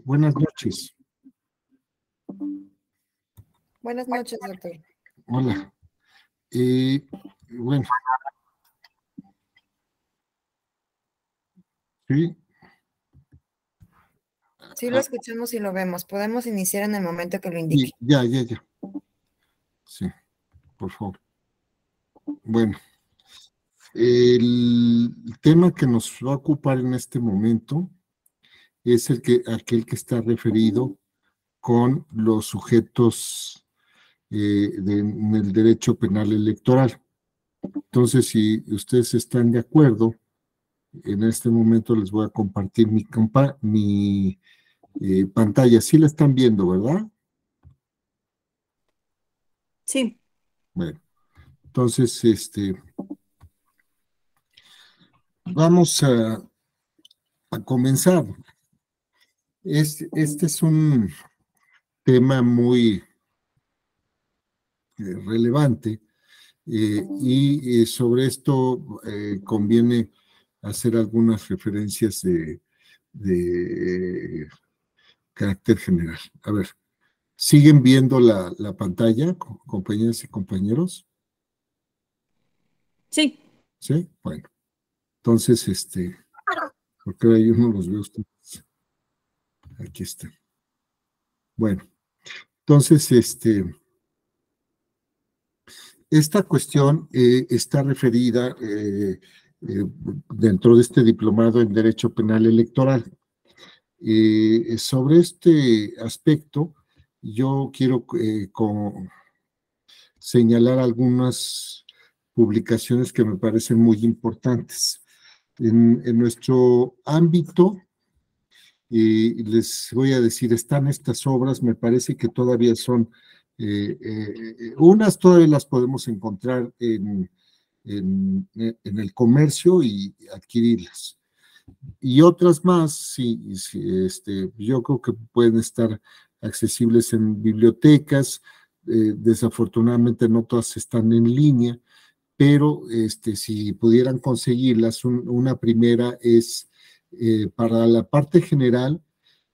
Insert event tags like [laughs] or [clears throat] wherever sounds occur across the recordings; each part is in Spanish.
Buenas noches. Buenas noches, doctor. Hola. Eh, bueno. Sí. Sí, lo escuchamos y lo vemos. Podemos iniciar en el momento que lo indique. Ya, ya, ya. Sí, por favor. Bueno, el tema que nos va a ocupar en este momento es el que, aquel que está referido con los sujetos eh, en el derecho penal electoral. Entonces, si ustedes están de acuerdo, en este momento les voy a compartir mi, mi eh, pantalla. Sí la están viendo, ¿verdad? Sí. Bueno, entonces, este, vamos a, a comenzar. Este, este es un tema muy eh, relevante eh, y sobre esto conviene hacer algunas referencias de, de carácter general. A ver, ¿siguen viendo la, pantalla, compañeras y compañeros? Sí. Sí, bueno. Entonces, este, porque ahí uno los ve ustedes. Aquí está. Bueno, entonces, este, esta cuestión eh, está referida eh, eh, dentro de este diplomado en Derecho Penal Electoral. Sobre este aspecto, yo quiero señalar algunas publicaciones que me parecen muy importantes. En, nuestro ámbito, les voy a decir, están estas obras, me parece que todavía son, unas todavía las podemos encontrar en, en, el comercio y adquirirlas. Y otras más, sí, este, yo creo que pueden estar accesibles en bibliotecas, eh, desafortunadamente no todas están en línea, pero este, si pudieran conseguirlas, una primera es eh, para la parte general,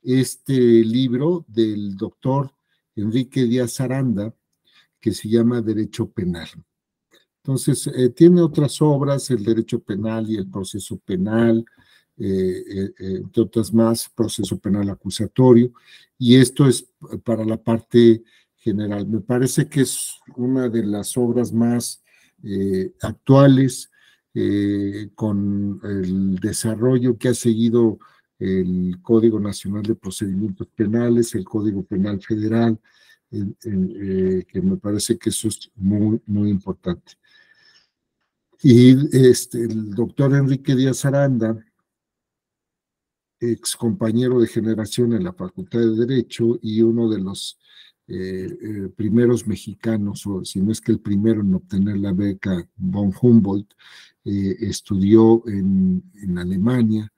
este libro del doctor Enrique Díaz Aranda, que se llama Derecho Penal. Entonces, eh, tiene otras obras, el derecho penal y el proceso penal, eh, entre otras más, proceso penal acusatorio, y esto es para la parte general. Me parece que es una de las obras más actuales con el desarrollo que ha seguido el Código Nacional de Procedimientos Penales, el Código Penal Federal, que me parece que eso es muy, muy importante. Y este, el doctor Enrique Díaz Aranda, ex compañero de generación en la Facultad de Derecho y uno de los eh, eh, primeros mexicanos, o si no es que el primero en obtener la beca von Humboldt, eh, estudió en, en Alemania,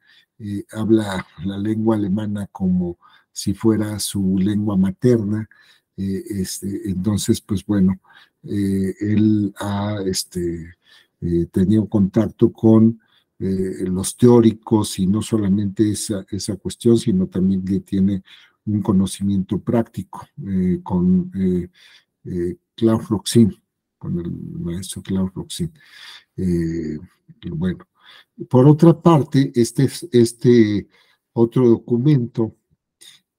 habla la lengua alemana como si fuera su lengua materna, este, entonces, pues bueno, él ha este, tenido contacto con los teóricos y no solamente esa, esa cuestión, sino también que tiene un conocimiento práctico eh, con Claude Roxin, con el maestro Claude Roxin. bueno, por otra parte, este, este otro documento,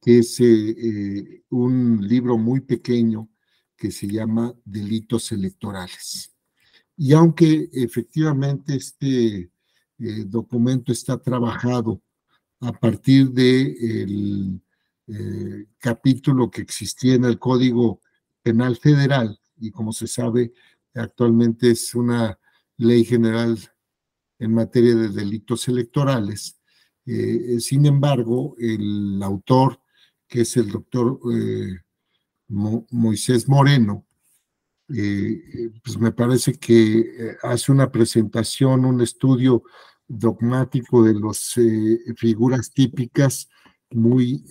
que es un libro muy pequeño que se llama Delitos Electorales. Y aunque efectivamente este eh, documento está trabajado a partir del de eh, capítulo que existía en el Código Penal Federal, y como se sabe, actualmente es una ley general en materia de delitos electorales. Eh, sin embargo, el autor, que es el doctor Moisés Moreno, eh, pues me parece que eh, hace una presentación, un estudio dogmático de las eh, figuras típicas muy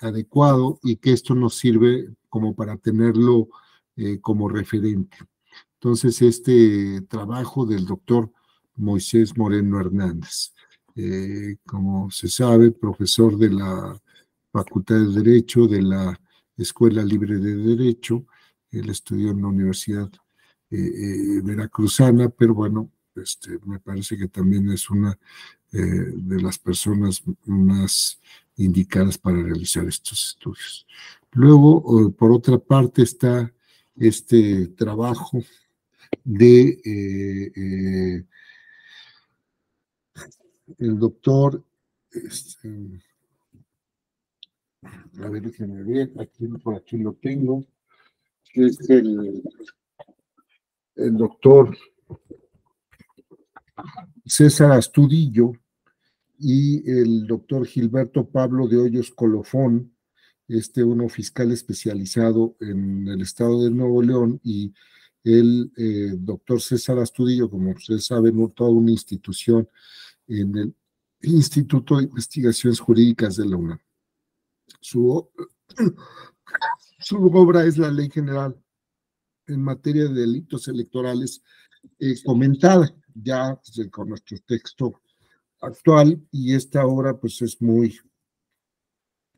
adecuado y que esto nos sirve como para tenerlo como referente. Entonces, este trabajo del doctor Moisés Moreno Hernández, como se sabe, profesor de la Facultad de Derecho, de la Escuela Libre de Derecho, él estudió en la Universidad eh, eh, Veracruzana, pero bueno, este, me parece que también es una eh, de las personas más indicadas para realizar estos estudios. Luego, por otra parte, está este trabajo de el doctor, este, a ver, déjenme ver, aquí, por aquí lo tengo, que es el, el doctor César Astudillo y el doctor Gilberto Pablo de Hoyos Colofón, este uno fiscal especializado en el estado de Nuevo León y el eh, doctor César Astudillo, como ustedes saben, toda una institución en el Instituto de Investigaciones Jurídicas de la UNAM. Su, [coughs] su obra es la Ley General en materia de delitos electorales eh, comentada ya con nuestro texto actual y esta obra pues es muy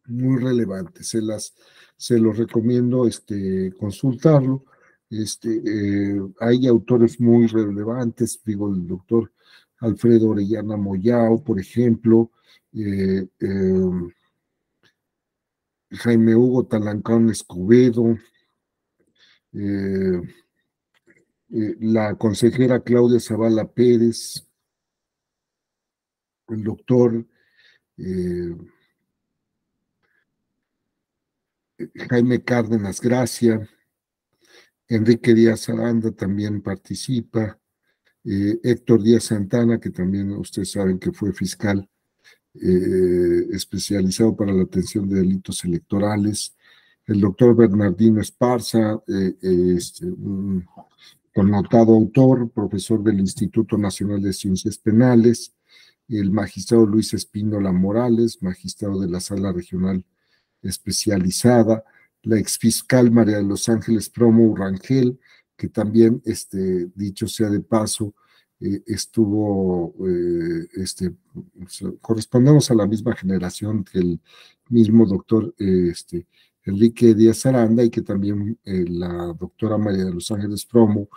muy relevante. Se las se los recomiendo este consultarlo. Este eh, hay autores muy relevantes digo el doctor Alfredo Orellana Moyao por ejemplo eh, em, Jaime Hugo Talancón Escobedo eh, la consejera Claudia Zavala Pérez, el doctor eh, Jaime Cárdenas Gracia, Enrique Díaz Aranda también participa, Héctor Díaz Santana, que también ustedes saben que fue fiscal especializado para la atención de delitos electorales, el doctor Bernardino Esparza, eh, eh, un connotado autor, profesor del Instituto Nacional de Ciencias Penales, el magistrado Luis Espínola Morales, magistrado de la Sala Regional Especializada, la exfiscal María de los Ángeles Promo Urangel, que también, este, dicho sea de paso, eh, estuvo, este, correspondemos a la misma generación que el mismo doctor este, Enrique Díaz Aranda y que también eh, la doctora María de los Ángeles Promo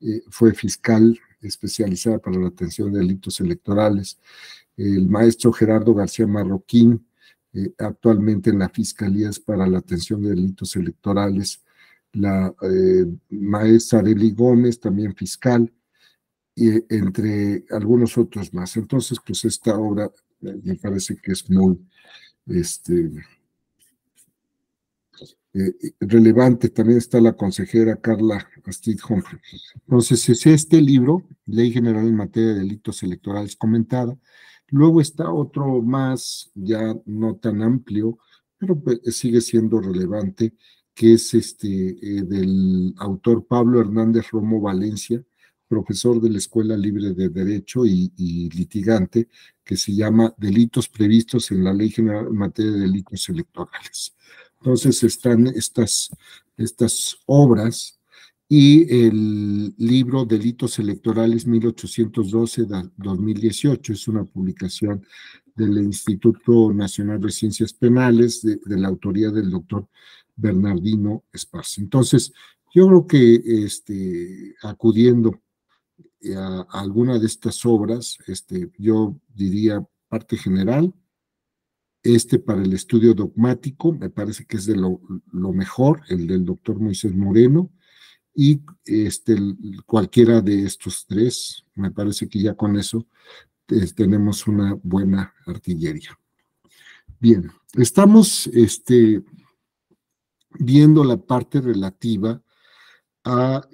eh, fue fiscal especializada para la atención de delitos electorales. El maestro Gerardo García Marroquín, eh, actualmente en la Fiscalía para la atención de delitos electorales. La maestra Arely Gómez, también fiscal, y, entre algunos otros más. Entonces, pues esta obra me parece que es muy este, eh, relevante. También está la consejera Carla Astrid Humphrey. Entonces, es este libro, Ley General en Materia de Delitos Electorales comentada. Luego está otro más, ya no tan amplio, pero pues, sigue siendo relevante, que es este eh, del autor Pablo Hernández Romo Valencia, profesor de la Escuela Libre de Derecho y, y, litigante, que se llama Delitos previstos en la Ley General en materia de delitos electorales. Entonces están estas, estas obras y el libro Delitos Electorales 1812-2018 es una publicación del Instituto Nacional de Ciencias Penales de, la autoría del doctor Bernardino Esparza. Entonces, yo creo que este, acudiendo a, a alguna de estas obras, este, yo diría parte general, este para el estudio dogmático, me parece que es de lo, mejor, el del doctor Moisés Moreno, y este, cualquiera de estos tres, me parece que ya con eso tenemos una buena artillería. Bien, estamos este, viendo la parte relativa a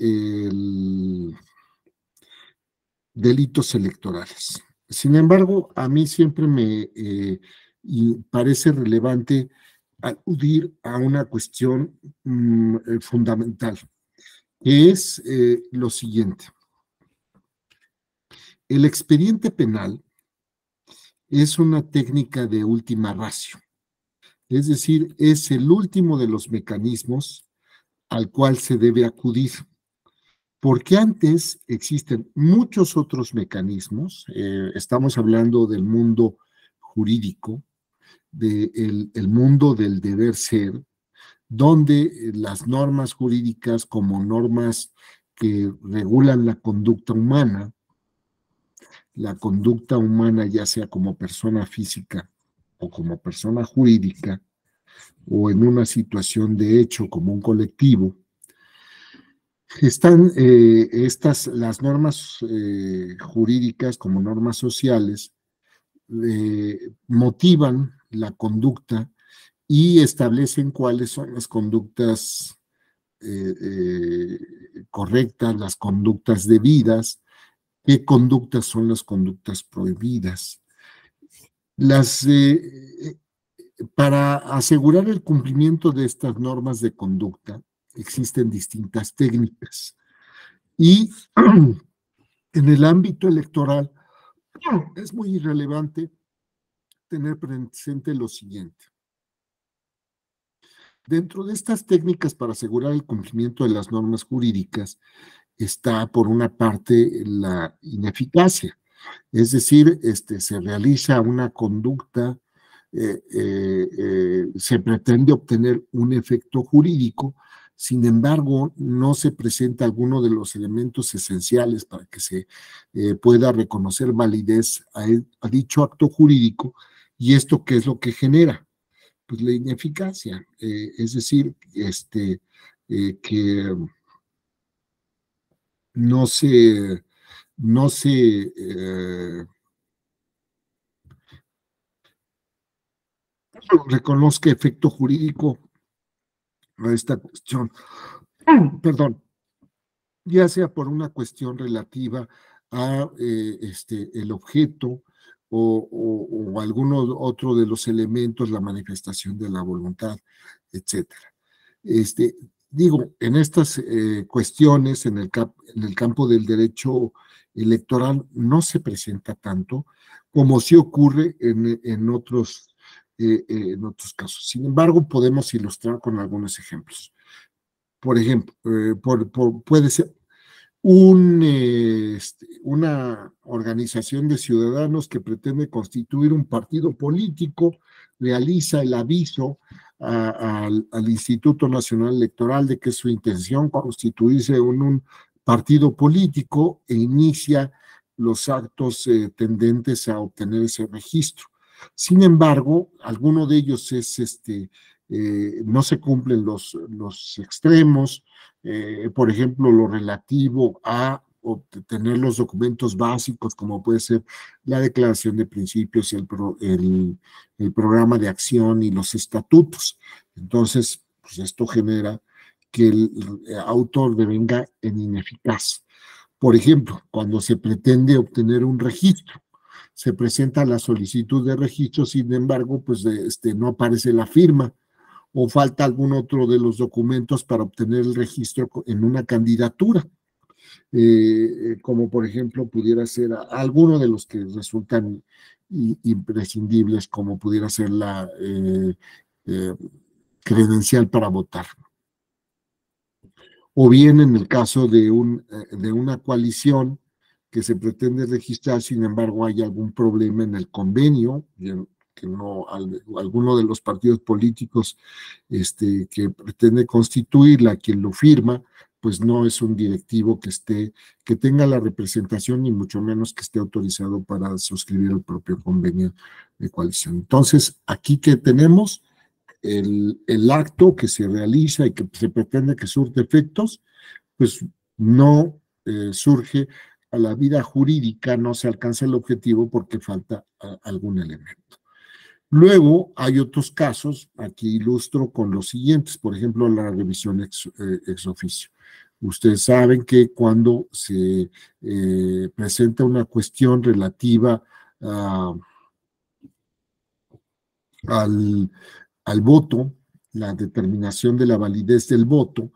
delitos electorales. Sin embargo, a mí siempre me eh, y parece relevante acudir a una cuestión mm, eh, fundamental, que es eh, lo siguiente. El expediente penal es una técnica de última ratio, es decir, es el último de los mecanismos al cual se debe acudir, porque antes existen muchos otros mecanismos, eh, estamos hablando del mundo jurídico, del el mundo del deber ser, donde las normas jurídicas como normas que regulan la conducta humana, la conducta humana ya sea como persona física o como persona jurídica, o en una situación de hecho como un colectivo, están eh, estas, las normas eh, jurídicas como normas sociales, eh, motivan la conducta y establecen cuáles son las conductas correctas, las conductas debidas, qué conductas son las conductas prohibidas. Las, para asegurar el cumplimiento de estas normas de conducta, existen distintas técnicas. Y [clears throat] en el ámbito electoral [clears throat] es muy irrelevante tener presente lo siguiente. Dentro de estas técnicas para asegurar el cumplimiento de las normas jurídicas está, por una parte, la ineficacia. Es decir, este, se realiza una conducta, eh, eh, eh, se pretende obtener un efecto jurídico, sin embargo, no se presenta alguno de los elementos esenciales para que se pueda reconocer validez a, dicho acto jurídico. ¿Y esto qué es lo que genera? Pues la ineficacia, eh, es decir, este, eh, que no se, no se reconozca efecto jurídico a esta cuestión, perdón, ya sea por una cuestión relativa a eh, este, el objeto o, alguno otro de los elementos, la manifestación de la voluntad, etcétera. Este, digo, en estas eh, cuestiones, en el, campo del derecho electoral, no se presenta tanto como sí ocurre en, en otros eh, eh, en otros casos. Sin embargo, podemos ilustrar con algunos ejemplos. Por ejemplo, eh, puede ser este, una organización de ciudadanos que pretende constituir un partido político, realiza el aviso al, Instituto Nacional Electoral de que su intención constituirse en un partido político e inicia los actos tendentes a obtener ese registro. Sin embargo, alguno de ellos es este, eh, no se cumplen los, los extremos, eh, por ejemplo, lo relativo a obtener los documentos básicos, como puede ser la declaración de principios, el, el, el programa de acción y los estatutos. Entonces, pues esto genera que el autor devenga en ineficaz. Por ejemplo, cuando se pretende obtener un registro, se presenta la solicitud de registro, sin embargo, pues este, no aparece la firma o falta algún otro de los documentos para obtener el registro en una candidatura, eh, como por ejemplo pudiera ser alguno de los que resultan imprescindibles, como pudiera ser la eh, eh, credencial para votar. O bien en el caso de, un, de una coalición, que se pretende registrar, sin embargo hay algún problema en el convenio, que no, alguno de los partidos políticos este, que pretende constituirla, quien lo firma, pues no es un directivo que esté, que tenga la representación, ni mucho menos que esté autorizado para suscribir el propio convenio de coalición. Entonces, aquí que tenemos el, el acto que se realiza y que se pretende que surte efectos, pues no eh, surge a la vida jurídica no se alcanza el objetivo porque falta algún elemento. Luego hay otros casos, aquí ilustro con los siguientes, por ejemplo, la revisión ex, eh, oficio. Ustedes saben que cuando se eh, presenta una cuestión relativa al, al voto, la determinación de la validez del voto,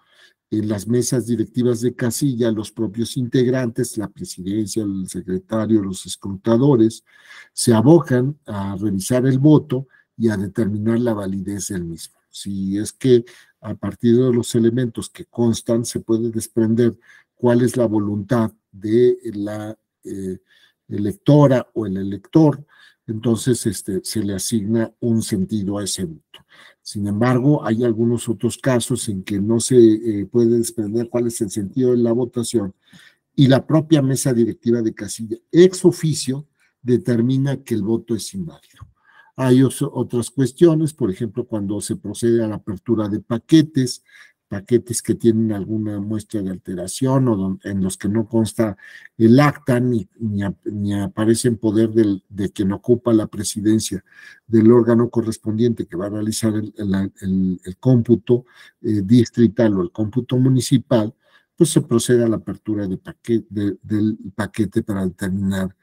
en las mesas directivas de casilla, los propios integrantes, la presidencia, el secretario, los escrutadores, se abocan a revisar el voto y a determinar la validez del mismo. Si es que a partir de los elementos que constan se puede desprender cuál es la voluntad de la eh, electora o el elector, entonces este, se le asigna un sentido a ese voto. Sin embargo, hay algunos otros casos en que no se eh, puede desprender cuál es el sentido de la votación y la propia mesa directiva de casilla ex oficio determina que el voto es inválido. Hay otras cuestiones, por ejemplo, cuando se procede a la apertura de paquetes, paquetes que tienen alguna muestra de alteración o en los que no consta el acta ni, ni, aparece en poder del, de quien ocupa la presidencia del órgano correspondiente que va a realizar el, el, cómputo eh, distrital o el cómputo municipal, pues se procede a la apertura del paquete para determinar,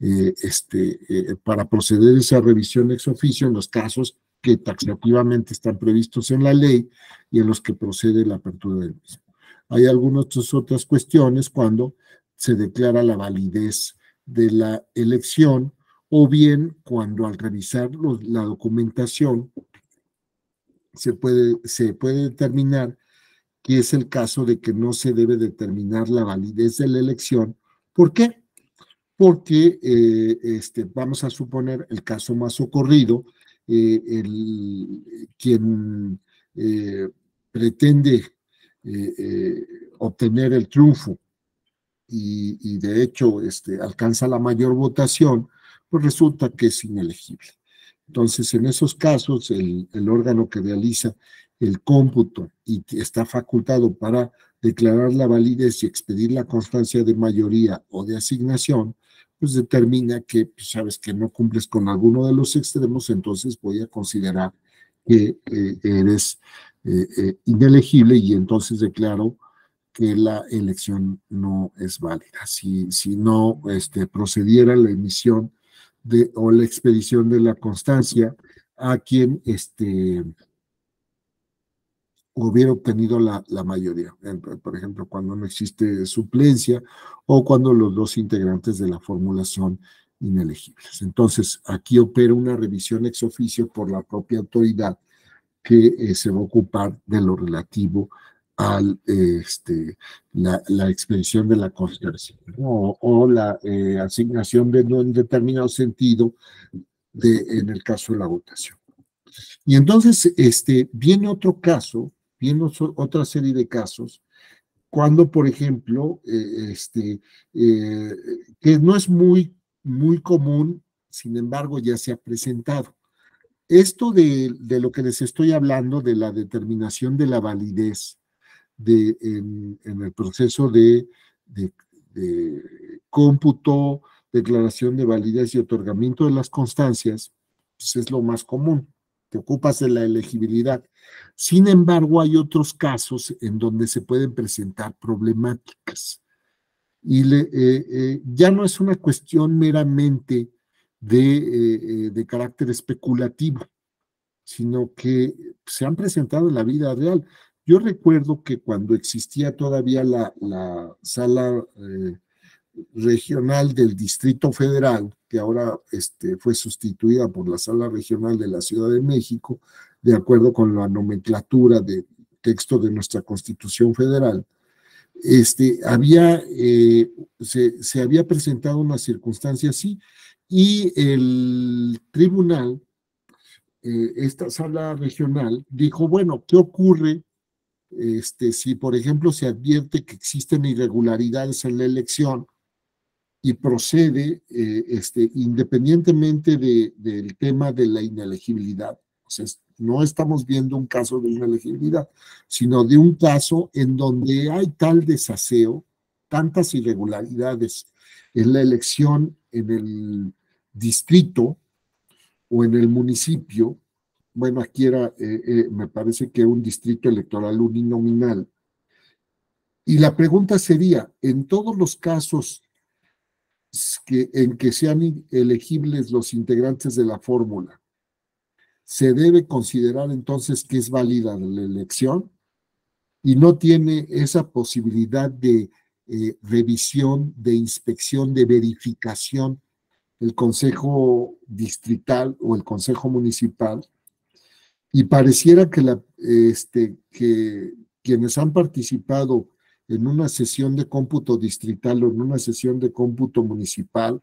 eh, este, eh, para proceder a esa revisión ex oficio en los casos que taxativamente están previstos en la ley y en los que procede la apertura del mismo. Hay algunas otras cuestiones cuando se declara la validez de la elección o bien cuando al revisar la documentación se puede, se puede determinar que es el caso de que no se debe determinar la validez de la elección. ¿Por qué? Porque eh, este, vamos a suponer el caso más ocurrido, eh, el, quien eh, pretende obtener el triunfo y, de hecho este, alcanza la mayor votación, pues resulta que es inelegible. Entonces, en esos casos, el, el órgano que realiza el cómputo y está facultado para declarar la validez y expedir la constancia de mayoría o de asignación, pues determina que, pues, sabes que no cumples con alguno de los extremos, entonces voy a considerar que eh, eres eh, eh, inelegible y entonces declaro que la elección no es válida. Si, si no este, procediera la emisión de, o la expedición de la constancia a quien este, hubiera obtenido la, mayoría, por ejemplo, cuando no existe suplencia o cuando los dos integrantes de la fórmula son inelegibles. Entonces, aquí opera una revisión ex oficio por la propia autoridad que eh, se va a ocupar de lo relativo a este, la, expedición de la constancia o, la eh, asignación de no en determinado sentido de, en el caso de la votación. Y entonces este, viene otro caso viendo otra serie de casos, cuando, por ejemplo, eh, este, eh, que no es muy, muy común, sin embargo, ya se ha presentado. Esto de, lo que les estoy hablando, de la determinación de la validez de, en, el proceso de, de, cómputo, declaración de validez y otorgamiento de las constancias, pues es lo más común te ocupas de la elegibilidad. Sin embargo, hay otros casos en donde se pueden presentar problemáticas. Y eh, eh, ya no es una cuestión meramente de, eh, de, carácter especulativo, sino que se han presentado en la vida real. Yo recuerdo que cuando existía todavía la, la sala regional del Distrito Federal, que ahora este, fue sustituida por la Sala Regional de la Ciudad de México, de acuerdo con la nomenclatura de texto de nuestra Constitución Federal, este, había, eh, se, había presentado una circunstancia así y el tribunal, eh, esta sala regional, dijo, bueno, ¿qué ocurre este, si, por ejemplo, se advierte que existen irregularidades en la elección? y procede eh, este, independientemente de, del tema de la inelegibilidad. O sea, no estamos viendo un caso de inelegibilidad, sino de un caso en donde hay tal desaseo, tantas irregularidades en la elección en el distrito o en el municipio, bueno, aquí era, eh, eh, me parece que un distrito electoral uninominal. Y la pregunta sería, en todos los casos en que sean elegibles los integrantes de la fórmula, se debe considerar entonces que es válida la elección y no tiene esa posibilidad de eh, revisión, de inspección, de verificación el Consejo Distrital o el Consejo Municipal. Y pareciera que, la, este, que quienes han participado en una sesión de cómputo distrital o en una sesión de cómputo municipal,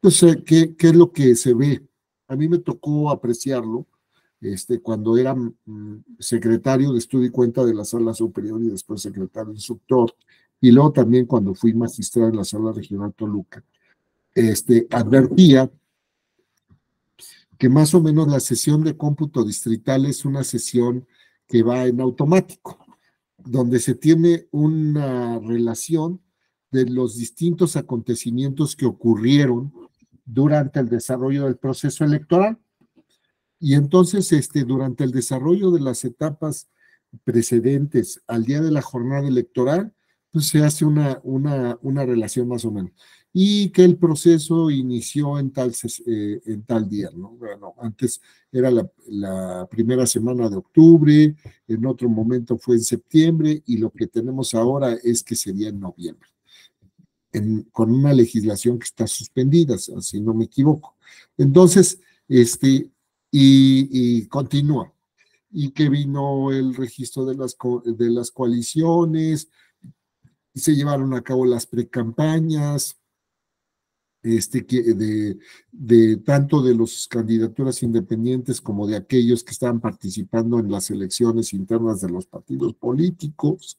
Entonces, ¿qué, ¿qué, es lo que se ve? A mí me tocó apreciarlo este, cuando era mm, secretario de estudio y cuenta de la sala superior y después secretario instructor, y luego también cuando fui magistrado en la sala regional Toluca, este, advertía que más o menos la sesión de cómputo distrital es una sesión que va en automático, donde se tiene una relación de los distintos acontecimientos que ocurrieron durante el desarrollo del proceso electoral. Y entonces, este, durante el desarrollo de las etapas precedentes al día de la jornada electoral, pues se hace una, una, una relación más o menos. Y que el proceso inició en tal, eh, en tal día, ¿no? Bueno, antes era la, la, primera semana de octubre, en otro momento fue en septiembre, y lo que tenemos ahora es que sería en noviembre, con una legislación que está suspendida, si no me equivoco. Entonces, este, y, continúa. Y que vino el registro de las, de las coaliciones, y se llevaron a cabo las precampañas, este, de, tanto de las candidaturas independientes como de aquellos que estaban participando en las elecciones internas de los partidos políticos.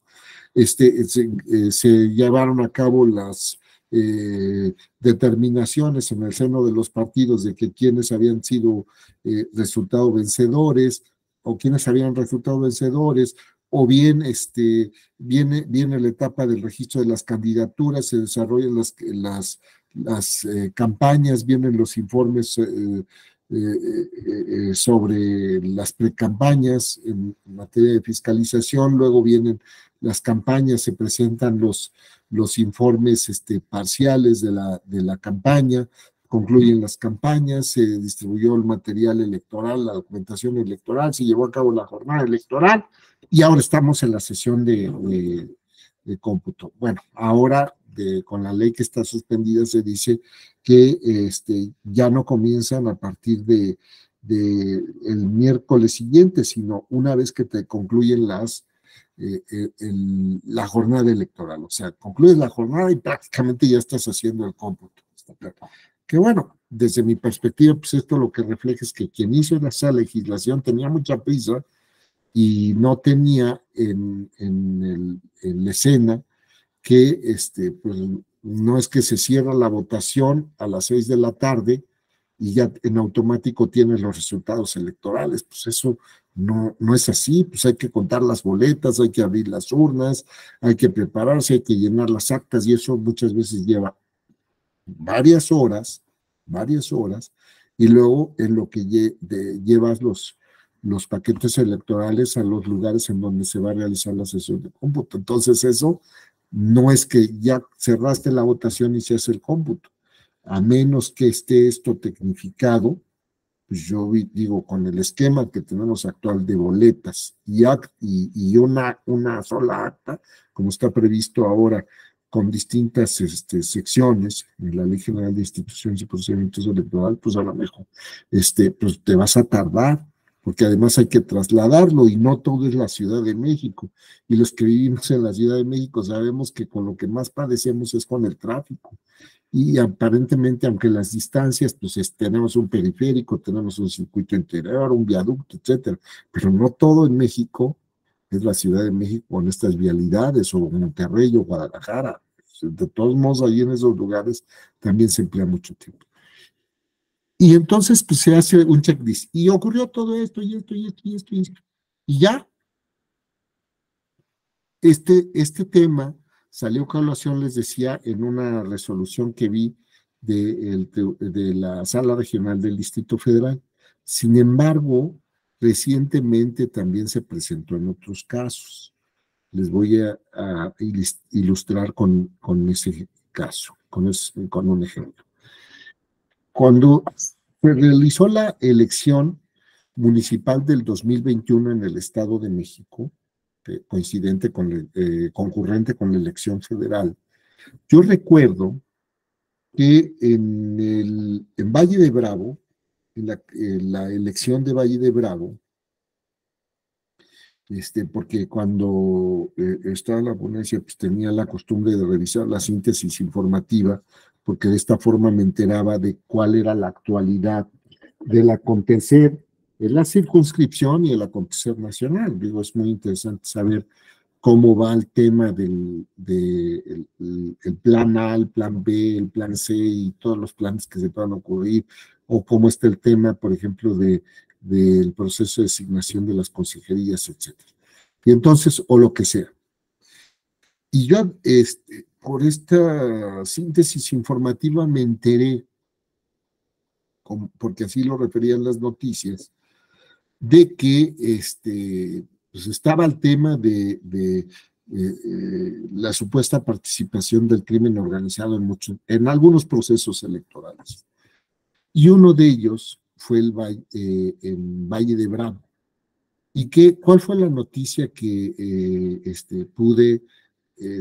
Este, se, eh, se llevaron a cabo las eh, determinaciones en el seno de los partidos de que quienes habían sido eh, resultado vencedores o quienes habían resultado vencedores, o bien este, viene, viene la etapa del registro de las candidaturas, se desarrollan las, las, las eh, campañas, vienen los informes sobre las precampañas en materia de fiscalización, luego vienen las campañas, se presentan los, los informes este, parciales de la, de la campaña, concluyen las campañas, se distribuyó el material electoral, la documentación electoral, se llevó a cabo la jornada electoral y ahora estamos en la sesión de, de, cómputo. Bueno, ahora de, con la ley que está suspendida se dice que este, ya no comienzan a partir de, de el miércoles siguiente, sino una vez que te concluyen las eh, eh, la jornada electoral. O sea, concluyes la jornada y prácticamente ya estás haciendo el cómputo. Que bueno, desde mi perspectiva, pues esto lo que refleja es que quien hizo esa legislación tenía mucha prisa y no tenía en, en, la escena que este, pues, no es que se cierra la votación a las seis de la tarde y ya en automático tienes los resultados electorales. Pues eso no, no es así, pues hay que contar las boletas, hay que abrir las urnas, hay que prepararse, hay que llenar las actas y eso muchas veces lleva varias horas, varias horas, y luego en lo que llevas los, los paquetes electorales a los lugares en donde se va a realizar la sesión de cómputo. Entonces eso no es que ya cerraste la votación y se hace el cómputo, a menos que esté esto tecnificado, pues yo digo, con el esquema que tenemos actual de boletas y, una, una sola acta, como está previsto ahora con distintas este, secciones en la Ley General de Instituciones y Procedimientos Electorales, pues a lo mejor este, pues te vas a tardar, porque además hay que trasladarlo y no todo es la Ciudad de México. Y los que vivimos en la Ciudad de México sabemos que con lo que más padecemos es con el tráfico y aparentemente, aunque las distancias, pues tenemos un periférico, tenemos un circuito interior, un viaducto, etcétera, pero no todo en México es la Ciudad de México con estas vialidades, o Monterrey o Guadalajara. De todos modos, allí en esos lugares también se emplea mucho tiempo. Y entonces, pues se hace un checklist. Y ocurrió todo esto, y esto, y esto, y esto, y esto. Y ya, este, este tema salió colación, les decía, en una resolución que vi de, la Sala Regional del Distrito Federal. Sin embargo, recientemente también se presentó en otros casos. Les voy a, ilustrar con, con, ese caso, con un ejemplo. Cuando se realizó la elección municipal del 2021 en el Estado de México, este, coincidente con, eh, concurrente con la elección federal. Yo recuerdo que en, el, en Valle de Bravo, en la, elección de Valle de Bravo, este, porque cuando eh, estaba en la ponencia, pues tenía la costumbre de revisar la síntesis informativa porque de esta forma me enteraba de cuál era la actualidad del acontecer en la circunscripción y el acontecer nacional. Digo, es muy interesante saber cómo va el tema del el, plan A, el plan B, el plan C y todos los planes que se puedan ocurrir, o cómo está el tema, por ejemplo, de, del proceso de asignación de las consejerías, etc. Y entonces, o lo que sea. Y yo, este, por esta síntesis informativa, me enteré, porque así lo referían las noticias, de que este, pues estaba el tema de, eh, eh, la supuesta participación del crimen organizado en, muchos, en algunos procesos electorales. Y uno de ellos fue el eh, en Valle de Bravo. ¿Y qué, cuál fue la noticia que este, pude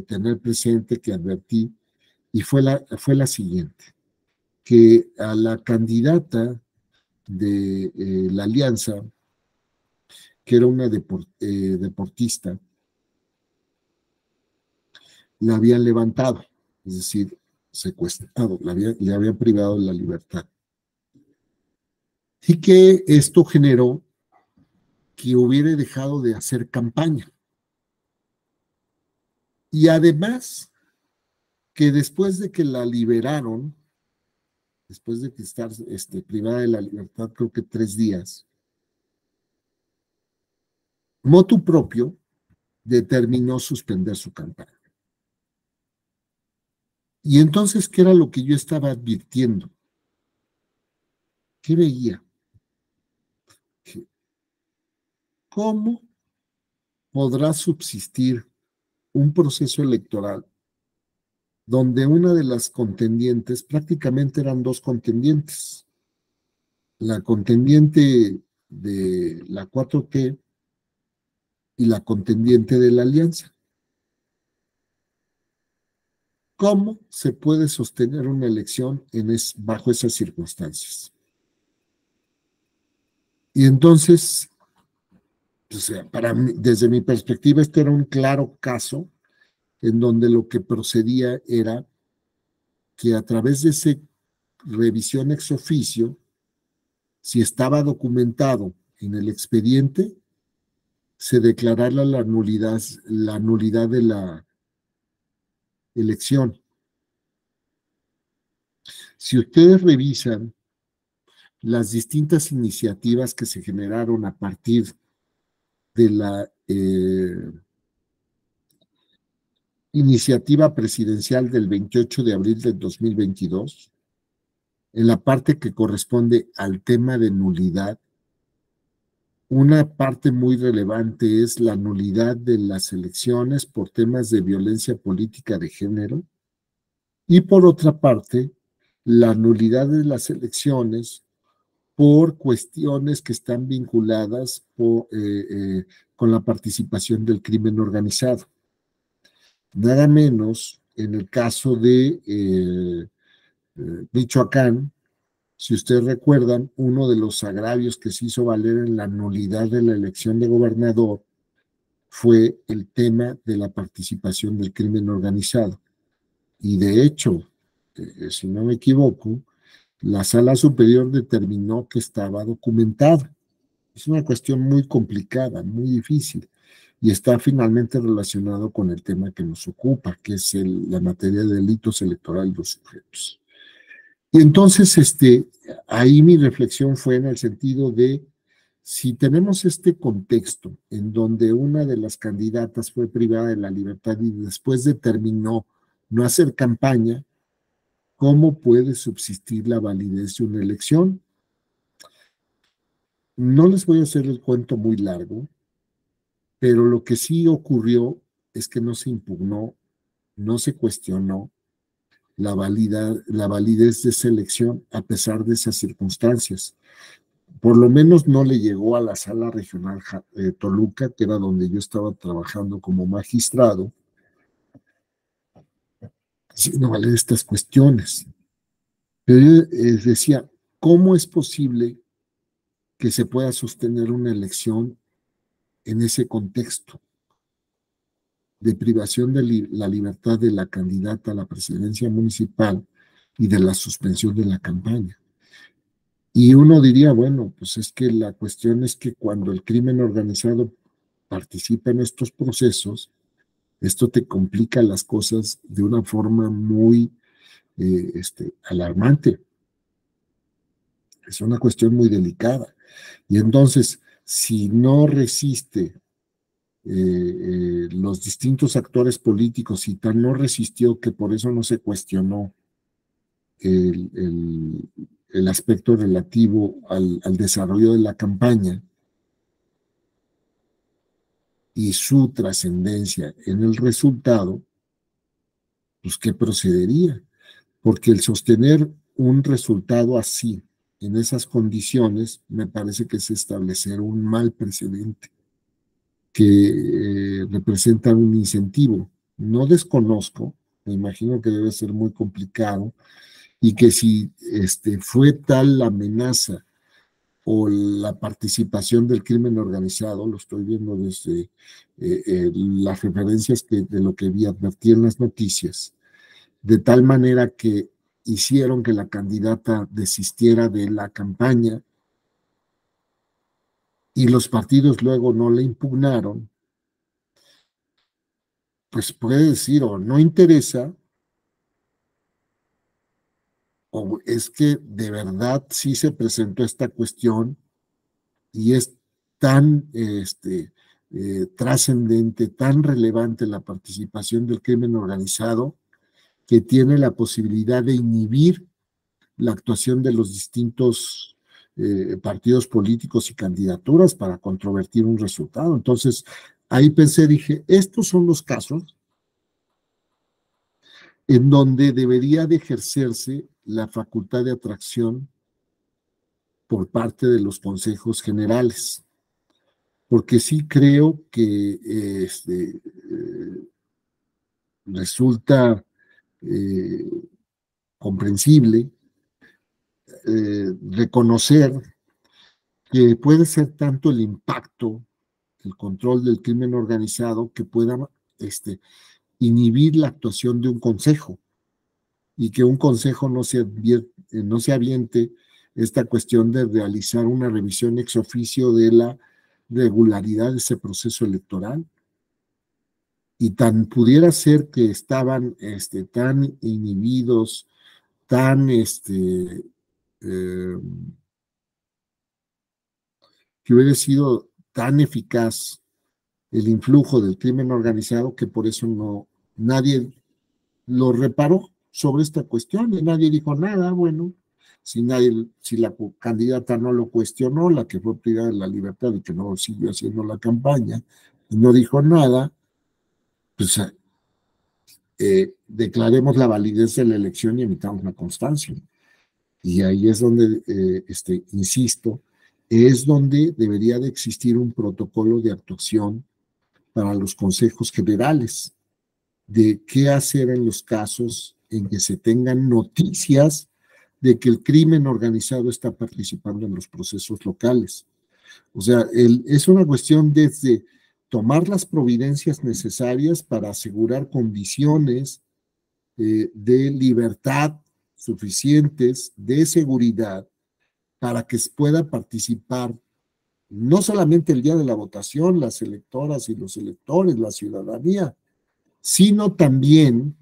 tener presente, que advertí? Y fue la, fue la siguiente, que a la candidata de la alianza, que era una eh, deportista, la habían levantado, es decir, secuestrado, le habían privado la libertad. Y que esto generó que hubiera dejado de hacer campaña. Y además, que después de que la liberaron, después de que estar este, privada de la libertad, creo que tres días, motu propio determinó suspender su campaña. Y entonces, ¿qué era lo que yo estaba advirtiendo? ¿Qué veía? ¿Cómo podrá subsistir un proceso electoral donde una de las contendientes, prácticamente eran dos contendientes, la contendiente de la 4T y la contendiente de la alianza. ¿Cómo se puede sostener una elección en bajo esas circunstancias? Y entonces, o para mí, desde mi perspectiva, este era un claro caso en donde lo que procedía era que a través de esa revisión ex oficio, si estaba documentado en el expediente, se declarara la nulidad, la nulidad de la elección. Si ustedes revisan las distintas iniciativas que se generaron a partir de la eh, iniciativa presidencial del 28 de abril del 2022, en la parte que corresponde al tema de nulidad, una parte muy relevante es la nulidad de las elecciones por temas de violencia política de género y por otra parte, la nulidad de las elecciones por cuestiones que están vinculadas eh, eh, con la participación del crimen organizado. Nada menos en el caso de eh, Michoacán, si ustedes recuerdan, uno de los agravios que se hizo valer en la nulidad de la elección de gobernador fue el tema de la participación del crimen organizado. Y de hecho, eh, si no me equivoco, la sala superior determinó que estaba documentado. Es una cuestión muy complicada, muy difícil, y está finalmente relacionado con el tema que nos ocupa, que es la materia de delitos electorales los sujetos. Y entonces, este, ahí mi reflexión fue en el sentido de, si tenemos este contexto en donde una de las candidatas fue privada de la libertad y después determinó no hacer campaña, ¿cómo puede subsistir la validez de una elección? No les voy a hacer el cuento muy largo, pero lo que sí ocurrió es que no se impugnó, no se cuestionó, la, validez de esa elección a pesar de esas circunstancias. Por lo menos no le llegó a la sala regional de Toluca, que era donde yo estaba trabajando como magistrado, sino vale estas cuestiones. Pero yo decía, ¿cómo es posible que se pueda sostener una elección en ese contexto? de privación de la libertad de la candidata a la presidencia municipal y de la suspensión de la campaña. Y uno diría, bueno, pues es que la cuestión es que cuando el crimen organizado participa en estos procesos, esto te complica las cosas de una forma muy eh, este, alarmante. Es una cuestión muy delicada. Y entonces, si no resiste eh, eh, los distintos actores políticos y tan no resistió que por eso no se cuestionó el, aspecto relativo al, desarrollo de la campaña y su trascendencia en el resultado, pues ¿qué procedería? Porque el sostener un resultado así, en esas condiciones, me parece que es establecer un mal precedente que eh, representa un incentivo. No desconozco, me imagino que debe ser muy complicado, y que si este, fue tal la amenaza o la participación del crimen organizado, lo estoy viendo desde eh, eh, las referencias que, de lo que vi advertí en las noticias, de tal manera que hicieron que la candidata desistiera de la campaña y los partidos luego no le impugnaron, pues puede decir o no interesa o es que de verdad sí se presentó esta cuestión y es tan este, eh, trascendente, tan relevante la participación del crimen organizado que tiene la posibilidad de inhibir la actuación de los distintos eh, partidos políticos y candidaturas para controvertir un resultado. Entonces, ahí pensé, dije, estos son los casos en donde debería de ejercerse la facultad de atracción por parte de los consejos generales, porque sí creo que este, eh, resulta eh, comprensible eh, reconocer que puede ser tanto el impacto, el control del crimen organizado, que pueda este, inhibir la actuación de un consejo y que un consejo no se, eh, no se aviente esta cuestión de realizar una revisión ex oficio de la regularidad de ese proceso electoral. Y tan pudiera ser que estaban este, tan inhibidos, tan este, em, que hubiera sido tan eficaz el influjo del crimen organizado que por eso no nadie lo reparó sobre esta cuestión y nadie dijo nada, bueno, si nadie, si la candidata no lo cuestionó, la que fue privada de la libertad y que no siguió haciendo la campaña no dijo nada, pues eh, eh, declaremos la validez de la elección y emitamos la constancia. Y ahí es donde, eh, este, insisto, es donde debería de existir un protocolo de actuación para los consejos generales de qué hacer en los casos en que se tengan noticias de que el crimen organizado está participando en los procesos locales. O sea, es una cuestión desde tomar las providencias necesarias para asegurar condiciones eh, de libertad suficientes, de seguridad, para que pueda participar no solamente el día de la votación, las electoras y los electores, la ciudadanía, sino también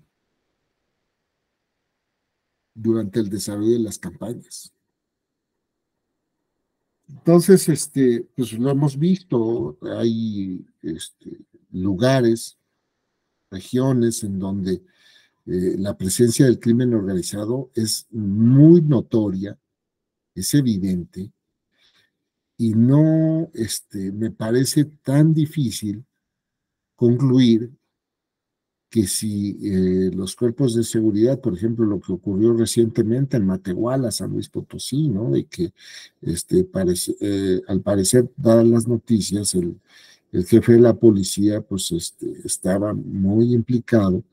durante el desarrollo de las campañas. Entonces, este, pues lo hemos visto, hay este, lugares, regiones en donde eh, la presencia del crimen organizado es muy notoria, es evidente, y no este, me parece tan difícil concluir que si eh, los cuerpos de seguridad, por ejemplo, lo que ocurrió recientemente en Matehuala, San Luis Potosí, ¿no? De que este, parece, eh, al parecer, dadas las noticias, el, el, jefe de la policía, pues este, estaba muy implicado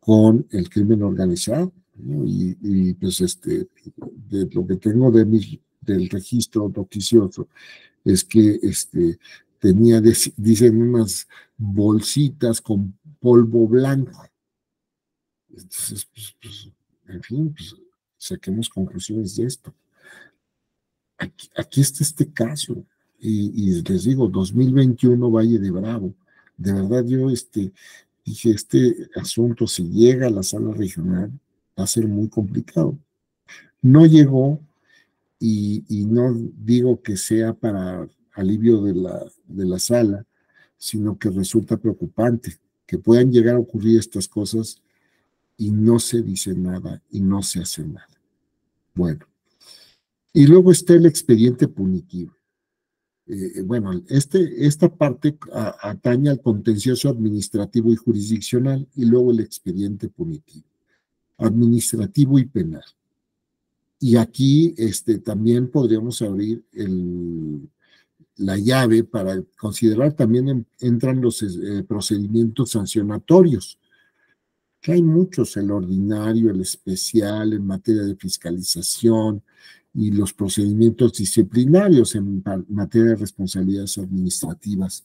con el crimen organizado, ¿no? y, y, pues este, de lo que tengo de mi, del registro noticioso, es que este, tenía, dicen, unas bolsitas con polvo blanco. Entonces, pues, pues, en fin, pues saquemos conclusiones de esto. Aquí, está este caso. Y, y, les digo, 2021 Valle de Bravo. De verdad, yo este, dije, este asunto, si llega a la sala regional, va a ser muy complicado. No llegó, y, no digo que sea para alivio de la, de la sala, sino que resulta preocupante que puedan llegar a ocurrir estas cosas y no se dice nada y no se hace nada. Bueno, y luego está el expediente punitivo. Eh, bueno, este, esta parte atañe al contencioso administrativo y jurisdiccional y luego el expediente punitivo, administrativo y penal. Y aquí este, también podríamos abrir el, la llave para considerar también entran los eh, procedimientos sancionatorios, que hay muchos, el ordinario, el especial en materia de fiscalización y los procedimientos disciplinarios en materia de responsabilidades administrativas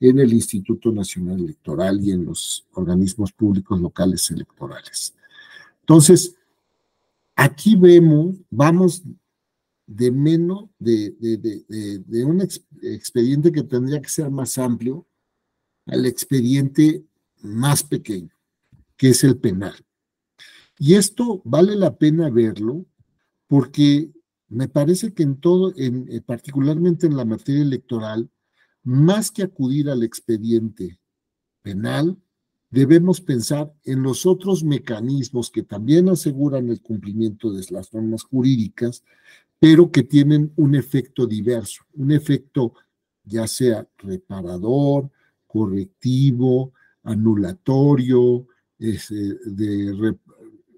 en el Instituto Nacional Electoral y en los organismos públicos locales electorales. Entonces, Aquí vemos, vamos de menos, de, de, un expediente que tendría que ser más amplio al expediente más pequeño, que es el penal. Y esto vale la pena verlo porque me parece que en todo, en, eh, particularmente en la materia electoral, más que acudir al expediente penal, debemos pensar en los otros mecanismos que también aseguran el cumplimiento de las normas jurídicas, pero que tienen un efecto diverso, un efecto ya sea reparador, correctivo, anulatorio, de,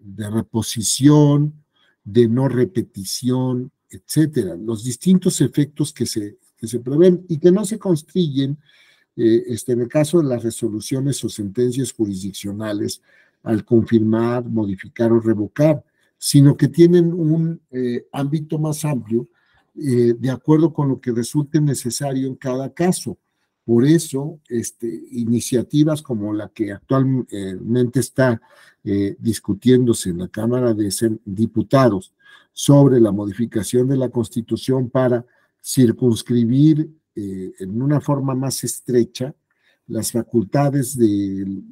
de reposición, de no repetición, etcétera. Los distintos efectos que se, que se prevén y que no se construyen eh, este, en el caso de las resoluciones o sentencias jurisdiccionales, al confirmar, modificar o revocar, sino que tienen un eh, ámbito más amplio eh, de acuerdo con lo que resulte necesario en cada caso. Por eso, este, iniciativas como la que actualmente está discutiéndose en la Cámara de Diputados sobre la modificación de la Constitución para circunscribir eh, en una forma más estrecha las facultades del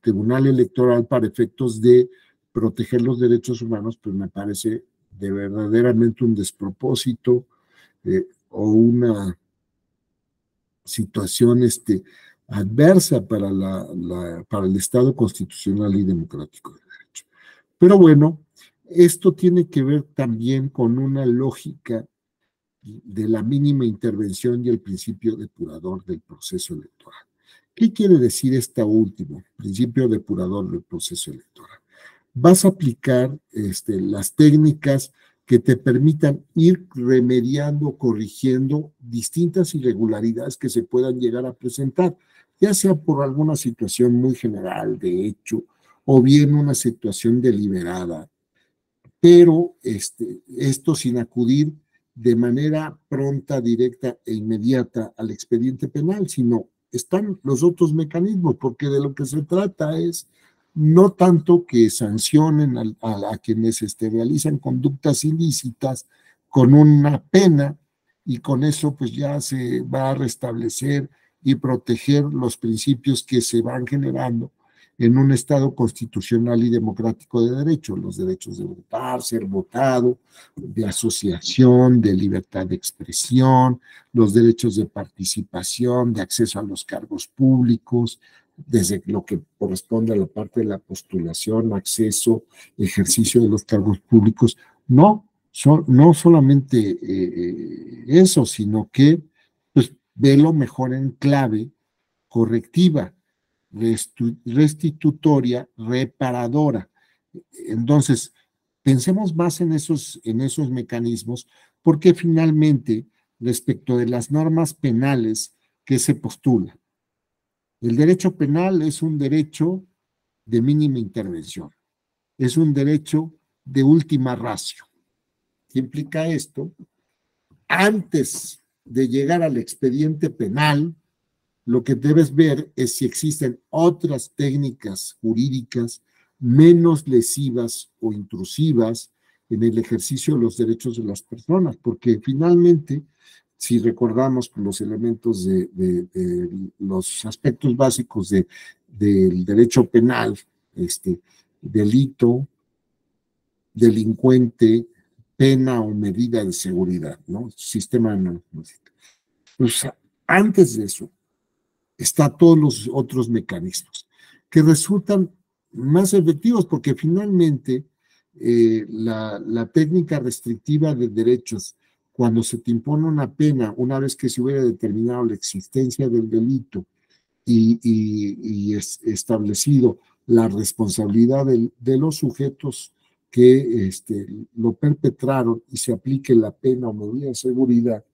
Tribunal Electoral para efectos de proteger los derechos humanos, pues me parece de verdaderamente un despropósito eh, o una situación este, adversa para, la, para el Estado constitucional y democrático de derecho. Pero bueno, esto tiene que ver también con una lógica de la mínima intervención y el principio depurador del proceso electoral. ¿Qué quiere decir esta último, principio depurador del proceso electoral? Vas a aplicar este, las técnicas que te permitan ir remediando, corrigiendo distintas irregularidades que se puedan llegar a presentar, ya sea por alguna situación muy general de hecho o bien una situación deliberada, pero este, esto sin acudir de manera pronta, directa e inmediata al expediente penal, sino están los otros mecanismos, porque de lo que se trata es no tanto que sancionen a, quienes este, realizan conductas ilícitas con una pena y con eso pues ya se va a restablecer y proteger los principios que se van generando en un Estado constitucional y democrático de derecho, los derechos de votar, ser votado, de asociación, de libertad de expresión, los derechos de participación, de acceso a los cargos públicos, desde lo que corresponde a la parte de la postulación, acceso, ejercicio de los cargos públicos. No, no solamente eh, eh, eso, sino que pues, lo mejor en clave correctiva restitutoria, reparadora. Entonces, pensemos más en esos, en esos mecanismos, porque finalmente, respecto de las normas penales que se postula, el derecho penal es un derecho de mínima intervención, es un derecho de última ratio. ¿Qué implica esto? Antes de llegar al expediente penal, lo que debes ver es si existen otras técnicas jurídicas menos lesivas o intrusivas en el ejercicio de los derechos de las personas, porque finalmente, si recordamos los elementos de, los aspectos básicos del derecho penal, este, delito, delincuente, pena o medida de seguridad, ¿no? Sistema no, pues antes de eso, está todos los otros mecanismos que resultan más efectivos porque finalmente eh, la, técnica restrictiva de derechos, cuando se te impone una pena, una vez que se hubiera determinado la existencia del delito y, es establecido la responsabilidad de, los sujetos que este, lo perpetraron y se aplique la pena o medida de seguridad,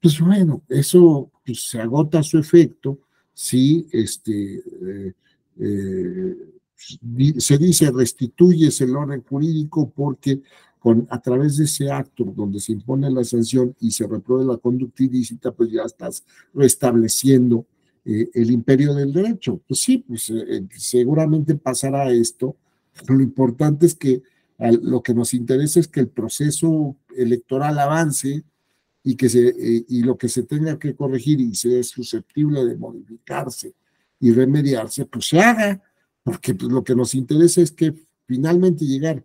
pues bueno, eso pues, se agota su efecto si este, eh, eh, se dice restituyes el orden jurídico porque con, a través de ese acto donde se impone la sanción y se repruebe la conducta ilícita, pues ya estás restableciendo eh, el imperio del derecho. Pues sí, pues seguramente pasará esto. Lo importante es que lo que nos interesa es que el proceso electoral avance, y, que se, eh, y lo que se tenga que corregir y sea susceptible de modificarse y remediarse, pues se haga, porque pues, lo que nos interesa es que finalmente llegar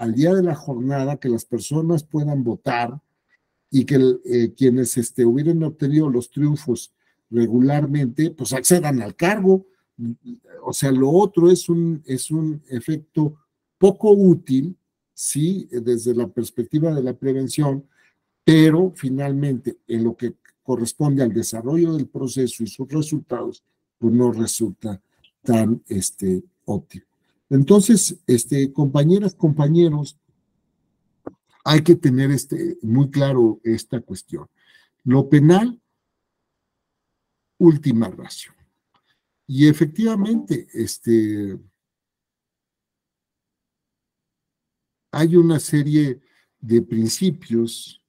al día de la jornada, que las personas puedan votar y que eh, quienes este, hubieran obtenido los triunfos regularmente, pues accedan al cargo. O sea, lo otro es un, es un efecto poco útil, sí, desde la perspectiva de la prevención, pero finalmente en lo que corresponde al desarrollo del proceso y sus resultados, pues no resulta tan este, óptimo. Entonces, este, compañeras, compañeros, hay que tener este, muy claro esta cuestión. Lo penal, última razón. Y efectivamente, este, hay una serie de principios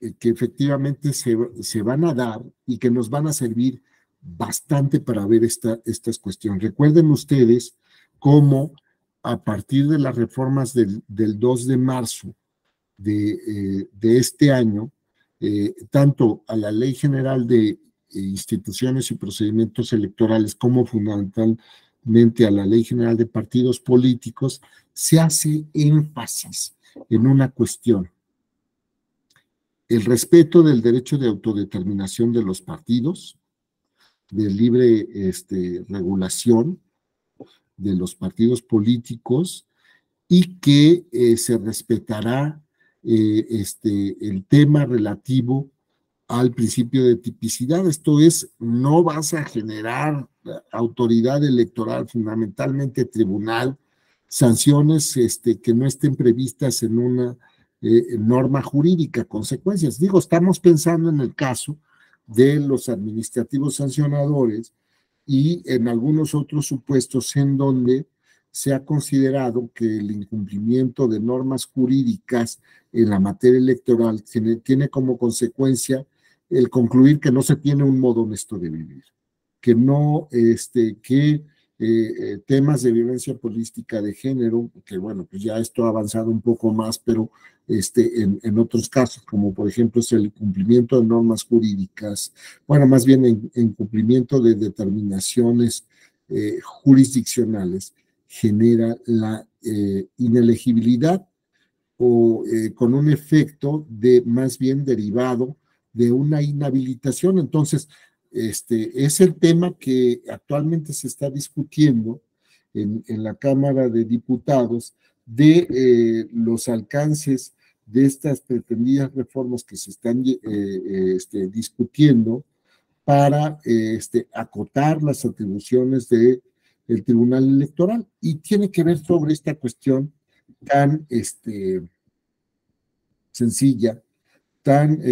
eh, que efectivamente se, se, van a dar y que nos van a servir bastante para ver esta, estas cuestiones. Recuerden ustedes cómo a partir de las reformas del, del 2 de marzo de, eh, este año, eh, tanto a la Ley General de Instituciones y Procedimientos Electorales como fundamentalmente a la Ley General de Partidos Políticos, se hace énfasis en una cuestión. El respeto del derecho de autodeterminación de los partidos, de libre este, regulación de los partidos políticos y que eh, se respetará eh, este, el tema relativo al principio de tipicidad. Esto es, no vas a generar autoridad electoral, fundamentalmente tribunal, sanciones este, que no estén previstas en una eh, norma jurídica, consecuencias. Digo, estamos pensando en el caso de los administrativos sancionadores y en algunos otros supuestos en donde se ha considerado que el incumplimiento de normas jurídicas en la materia electoral tiene, tiene como consecuencia el concluir que no se tiene un modo honesto de vivir, que no, este, que eh, eh, temas de violencia política de género, que bueno, pues ya esto ha avanzado un poco más, pero este, en, otros casos, como por ejemplo es el cumplimiento de normas jurídicas, bueno, más bien en, cumplimiento de determinaciones eh, jurisdiccionales, genera la inelegibilidad o con un efecto de más bien derivado de una inhabilitación. Entonces, este, es el tema que actualmente se está discutiendo en, la Cámara de Diputados de eh, los alcances de estas pretendidas reformas que se están eh, eh, este, discutiendo para este, acotar las atribuciones del Tribunal Electoral. Y tiene que ver sobre esta cuestión tan este, sencilla, tan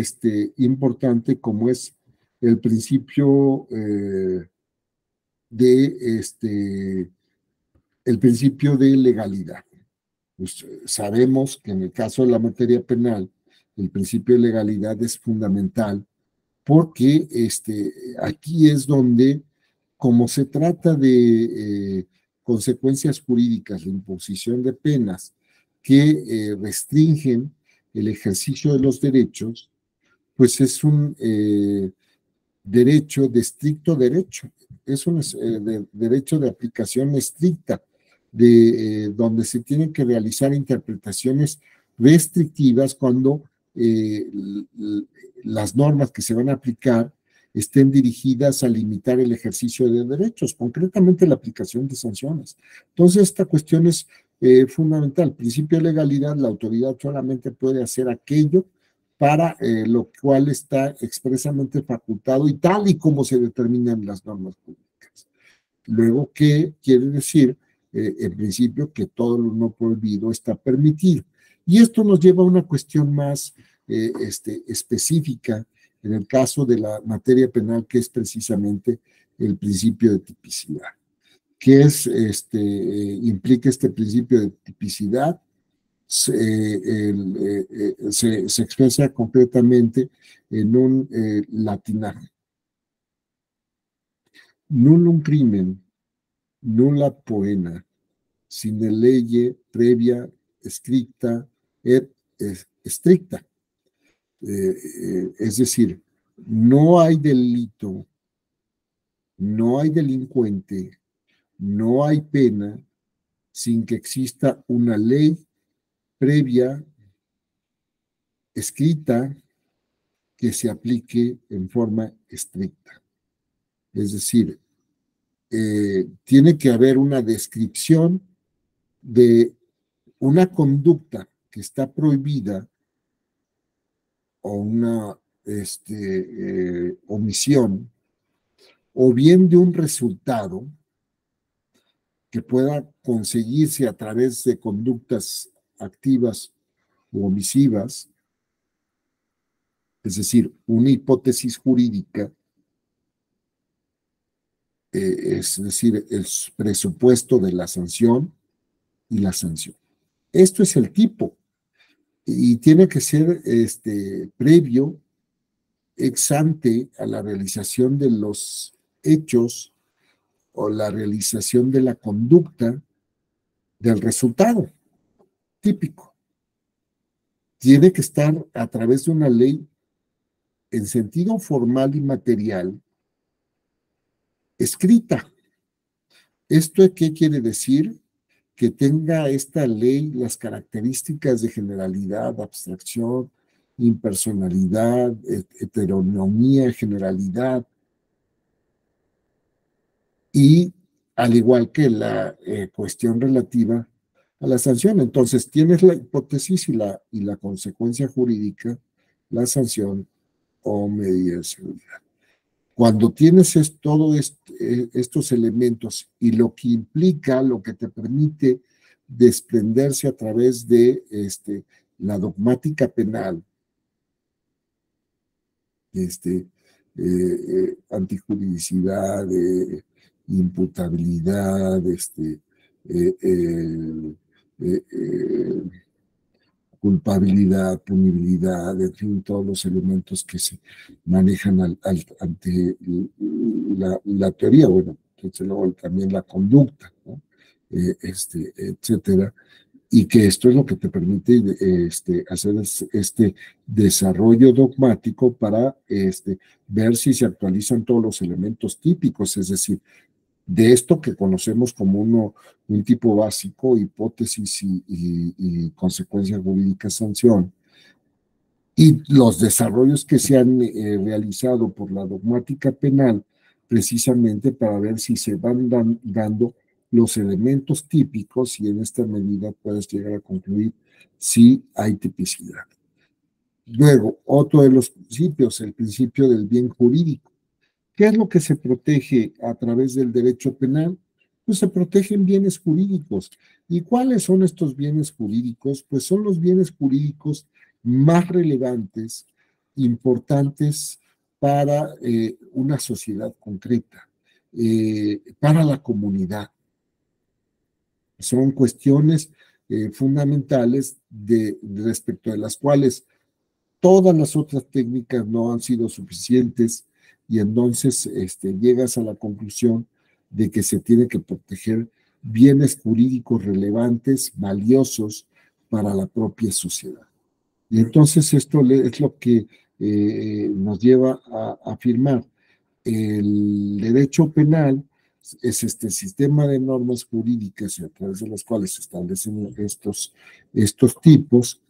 importante como es el principio eh, de este, el principio de legalidad. Pues, sabemos que en el caso de la materia penal, el principio de legalidad es fundamental porque este, aquí es donde, como se trata de eh, consecuencias jurídicas, la imposición de penas que eh, restringen el ejercicio de los derechos, pues es un derecho de estricto derecho, es un eh, derecho de aplicación estricta, de donde se tienen que realizar interpretaciones restrictivas cuando las normas que se van a aplicar estén dirigidas a limitar el ejercicio de derechos, concretamente la aplicación de sanciones. Entonces, esta cuestión es eh, fundamental. Principio de legalidad, la autoridad solamente puede hacer aquello para eh, lo cual está expresamente facultado y tal y como se determinan las normas públicas. Luego, ¿qué quiere decir? Eh, en principio, que todo lo no prohibido está permitido. Y esto nos lleva a una cuestión más este, específica en el caso de la materia penal, que es precisamente el principio de tipicidad. ¿Qué es, este, eh, implica este principio de tipicidad? Se, eh, eh, se, expresa concretamente en un latinaje. Nullum crimen, nulla poena, sine leye previa, escrita et estricta. es decir, no hay delito, no hay delincuente no hay pena sin que exista una ley previa, escrita, que se aplique en forma estricta. Es decir, eh, tiene que haber una descripción de una conducta que está prohibida o una este, eh, omisión, o bien de un resultado que pueda conseguirse a través de conductas activas o omisivas, es decir, una hipótesis jurídica, eh, es decir, el presupuesto de la sanción y la sanción. Esto es el tipo y tiene que ser este, previo, ex ante a la realización de los hechos o la realización de la conducta del resultado típico. Tiene que estar a través de una ley en sentido formal y material escrita. ¿Esto qué quiere decir? Que tenga esta ley las características de generalidad, abstracción, impersonalidad, heteronomía, generalidad, y al igual que la eh, cuestión relativa a la sanción. Entonces, tienes la hipótesis y la, y la consecuencia jurídica, la sanción o medida de seguridad. Cuando tienes todos eh, estos elementos y lo que implica, lo que te permite desprenderse a través de este, la dogmática penal, este, eh, antijuridicidad, imputabilidad, este, eh, eh, eh, culpabilidad, punibilidad, en fin, todos los elementos que se manejan ante la, teoría, bueno, entonces luego también la conducta, este, etcétera, y que esto es lo que te permite este, hacer este desarrollo dogmático para este, ver si se actualizan todos los elementos típicos, es decir, de esto que conocemos como uno, un tipo básico, hipótesis y, consecuencia jurídica sanción, y los desarrollos que se han eh, realizado por la dogmática penal, precisamente para ver si se van dando los elementos típicos y en esta medida puedes llegar a concluir si hay tipicidad. Luego, otro de los principios, el principio del bien jurídico. ¿Qué es lo que se protege a través del derecho penal? Pues se protegen bienes jurídicos. ¿Y cuáles son estos bienes jurídicos? Pues son los bienes jurídicos más relevantes, importantes para eh, una sociedad concreta, eh, para la comunidad. Son cuestiones eh, fundamentales respecto de las cuales todas las otras técnicas no han sido suficientes y entonces este, llegas a la conclusión de que se tiene que proteger bienes jurídicos relevantes, valiosos para la propia sociedad. Y entonces esto es lo que eh, nos lleva a afirmar el derecho penal es este sistema de normas jurídicas a través de las cuales se establecen estos, estos tipos,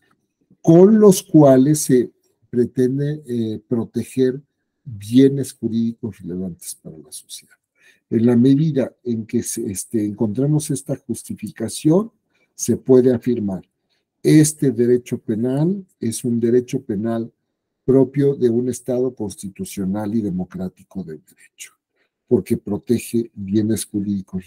con los cuales se pretende eh, proteger bienes jurídicos relevantes para la sociedad. En la medida en que este, encontramos esta justificación, se puede afirmar, este derecho penal es un derecho penal propio de un Estado constitucional y democrático de derecho, porque protege bienes jurídicos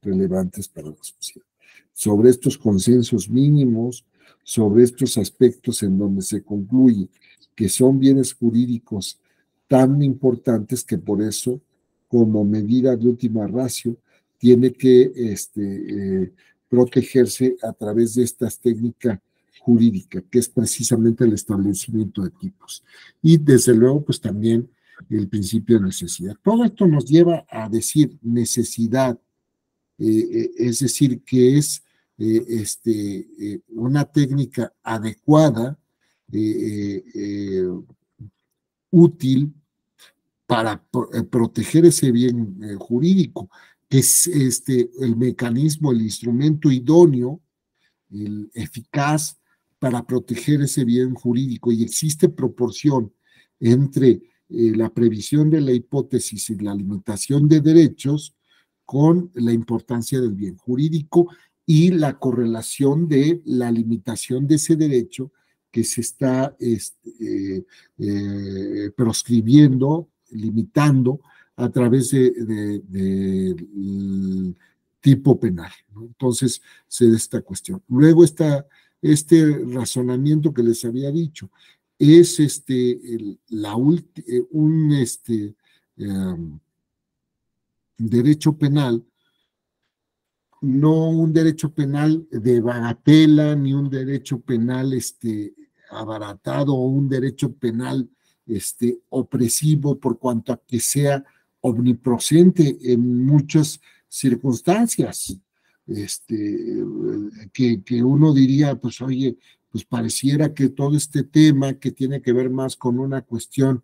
relevantes para la sociedad. Sobre estos consensos mínimos, sobre estos aspectos en donde se concluye que son bienes jurídicos tan importantes que por eso, como medida de última ratio, tiene que este, eh, protegerse a través de estas técnicas jurídica, que es precisamente el establecimiento de tipos. Y desde luego, pues también el principio de necesidad. Todo esto nos lleva a decir necesidad, eh, eh, es decir, que es este, una técnica adecuada, útil para proteger ese bien jurídico, que es este, el mecanismo, el instrumento idóneo, el eficaz para proteger ese bien jurídico. Y existe proporción entre eh, la previsión de la hipótesis y la limitación de derechos con la importancia del bien jurídico y la correlación de la limitación de ese derecho que se está este, eh, eh, proscribiendo, limitando a través de, tipo penal. Entonces, se da esta cuestión. Luego está este razonamiento que les había dicho. Es este, la eh, un este, em, derecho penal, no un derecho penal de bagatela, ni un derecho penal este, abaratado o un derecho penal este, opresivo por cuanto a que sea omnipresente en muchas circunstancias. Este, que, que uno diría, pues oye, pues pareciera que todo este tema que tiene que ver más con una cuestión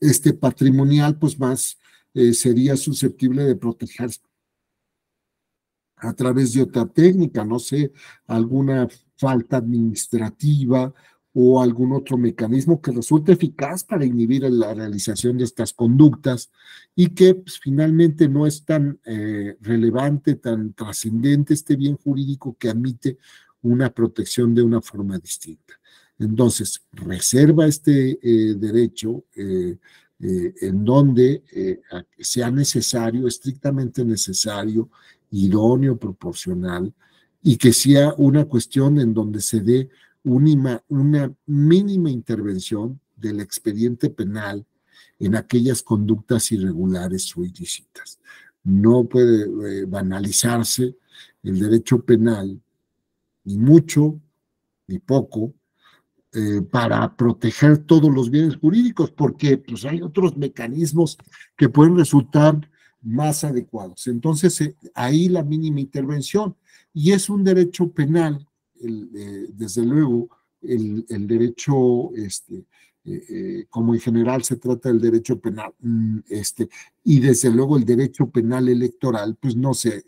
este patrimonial, pues más eh, sería susceptible de protegerse a través de otra técnica, no sé, alguna falta administrativa o algún otro mecanismo que resulte eficaz para inhibir la realización de estas conductas y que pues, finalmente no es tan eh, relevante, tan trascendente este bien jurídico que admite una protección de una forma distinta. Entonces, reserva este eh, derecho eh, en donde sea necesario, estrictamente necesario, idóneo, proporcional, y que sea una cuestión en donde se dé una, mínima intervención del expediente penal en aquellas conductas irregulares o ilícitas. No puede eh, banalizarse el derecho penal, ni mucho, ni poco, eh, para proteger todos los bienes jurídicos, porque pues, hay otros mecanismos que pueden resultar más adecuados. Entonces, eh, ahí la mínima intervención. Y es un derecho penal eh, desde luego, el, derecho, este, eh, eh, como en general se trata del derecho penal, mm, este, y desde luego el derecho penal electoral, pues no se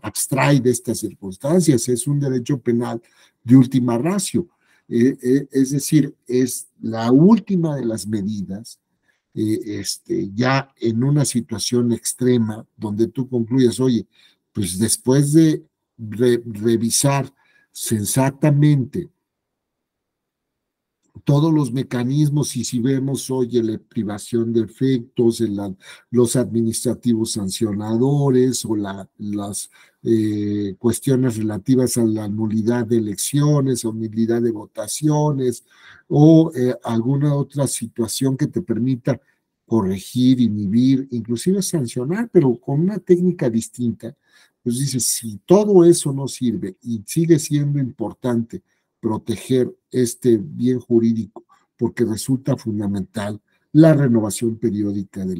abstrae de estas circunstancias, es un derecho penal de última ratio. es decir, es la última de las medidas este, ya en una situación extrema donde tú concluyes, oye, pues después de revisar sensatamente todos los mecanismos y si vemos hoy la privación de efectos, los administrativos sancionadores o las eh, cuestiones relativas a la nulidad de elecciones o nulidad de votaciones o eh, alguna otra situación que te permita corregir, inhibir, inclusive sancionar, pero con una técnica distinta, pues dice, si todo eso no sirve y sigue siendo importante proteger este bien jurídico porque resulta fundamental la renovación periódica de,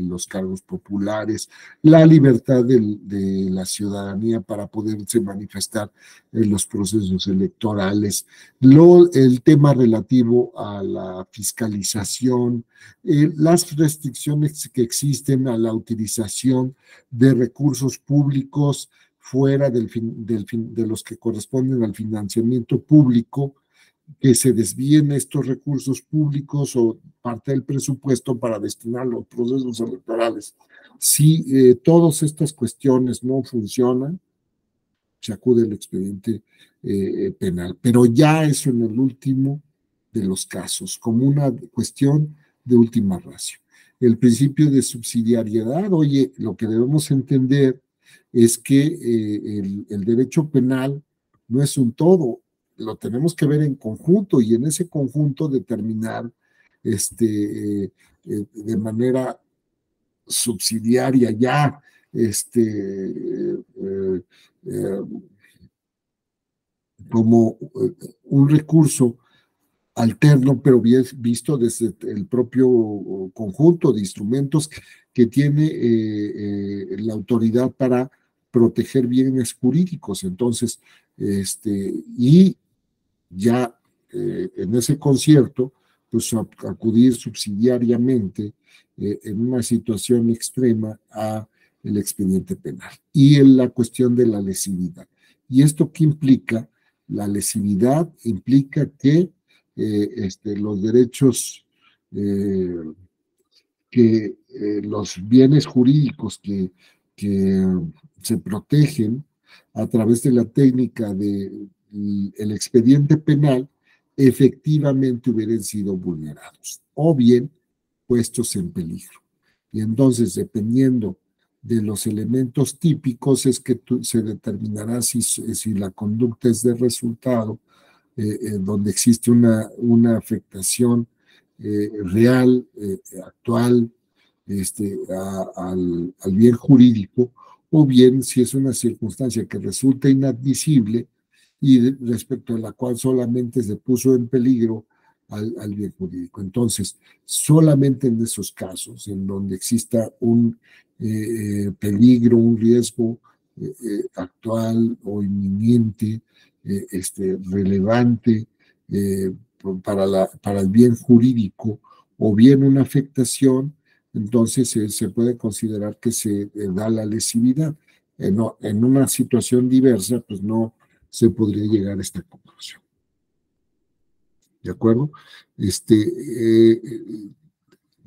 los cargos populares, la libertad de, la ciudadanía para poderse manifestar en los procesos electorales, el tema relativo a la fiscalización, eh, las restricciones que existen a la utilización de recursos públicos fuera del, del de los que corresponden al financiamiento público, que se desvíen estos recursos públicos o parte del presupuesto para destinarlo a procesos electorales. Si eh, todas estas cuestiones no funcionan, se acude al expediente eh, penal, pero ya eso en el último de los casos, como una cuestión de última ratio. El principio de subsidiariedad, oye, lo que debemos entender es que eh, el, el derecho penal no es un todo, lo tenemos que ver en conjunto y en ese conjunto determinar este, eh, eh, de manera subsidiaria ya este, eh, como un recurso alterno, pero bien visto desde el propio conjunto de instrumentos que tiene la autoridad para proteger bienes jurídicos. Entonces, este, y ya eh, en ese concierto, pues acudir subsidiariamente eh, en una situación extrema a el expediente penal y en la cuestión de la lesividad. ¿Y esto qué implica? La lesividad implica que eh, este, los derechos, que los bienes jurídicos que, que se protegen a través de la técnica de el expediente penal efectivamente hubieran sido vulnerados o bien puestos en peligro. Y entonces, dependiendo de los elementos típicos, es que se determinará si, si, la conducta es de resultado, eh, eh, donde existe una, una afectación eh, real, actual, este, al, al bien jurídico, o bien si es una circunstancia que resulta inadmisible, y respecto a la cual solamente se puso en peligro al, bien jurídico. Entonces, solamente en esos casos en donde exista un eh, eh, peligro, un riesgo eh, actual o inminente, este, relevante para, la, para el bien jurídico o bien una afectación, entonces se puede considerar que se da la lesividad. En, en una situación diversa, pues no, se podría llegar a esta conclusión. ¿De acuerdo? Este, eh,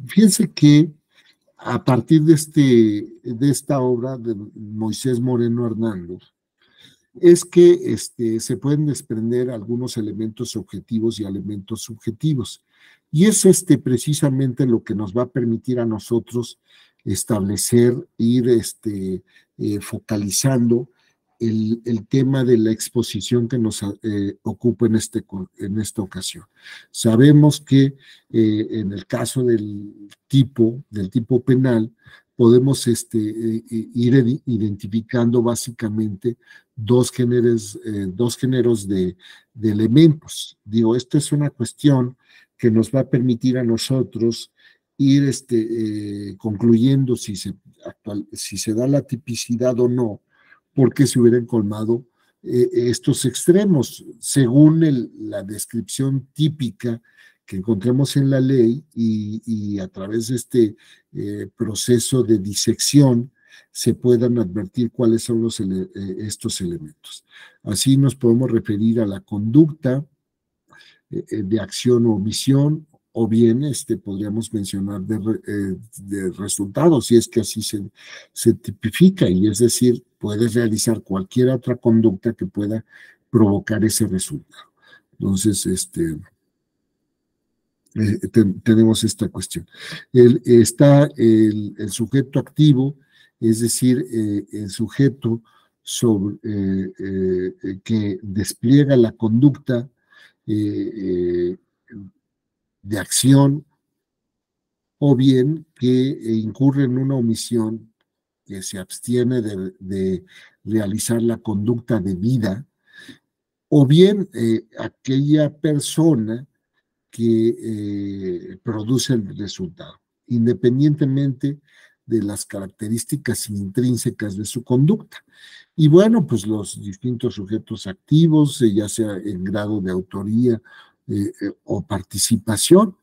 fíjense que a partir de, este, de esta obra de Moisés Moreno Hernández, es que este, se pueden desprender algunos elementos objetivos y elementos subjetivos. Y es este precisamente lo que nos va a permitir a nosotros establecer, ir este, eh, focalizando el, tema de la exposición que nos eh, ocupa en, este, en esta ocasión. Sabemos que eh, en el caso del tipo, del tipo penal, podemos este, eh, ir identificando básicamente dos géneros, dos géneros de, elementos. Digo, esto es una cuestión que nos va a permitir a nosotros ir este, concluyendo si se, actual, si se da la tipicidad o no porque se hubieran colmado eh, estos extremos, según la descripción típica que encontramos en la ley y, a través de este eh, proceso de disección se puedan advertir cuáles son eh, estos elementos. Así nos podemos referir a la conducta de acción o omisión, o bien este, podríamos mencionar de, de resultados, si es que así se, se tipifica, y es decir, puedes realizar cualquier otra conducta que pueda provocar ese resultado. Entonces, este, eh, tenemos esta cuestión. El, está el, sujeto activo, es decir, eh, el sujeto sobre, eh, que despliega la conducta de acción o bien que incurre en una omisión que se abstiene de, realizar la conducta de vida, o bien eh, aquella persona que eh, produce el resultado, independientemente de las características intrínsecas de su conducta. Y bueno, pues los distintos sujetos activos, eh, ya sea en grado de autoría eh, o participación,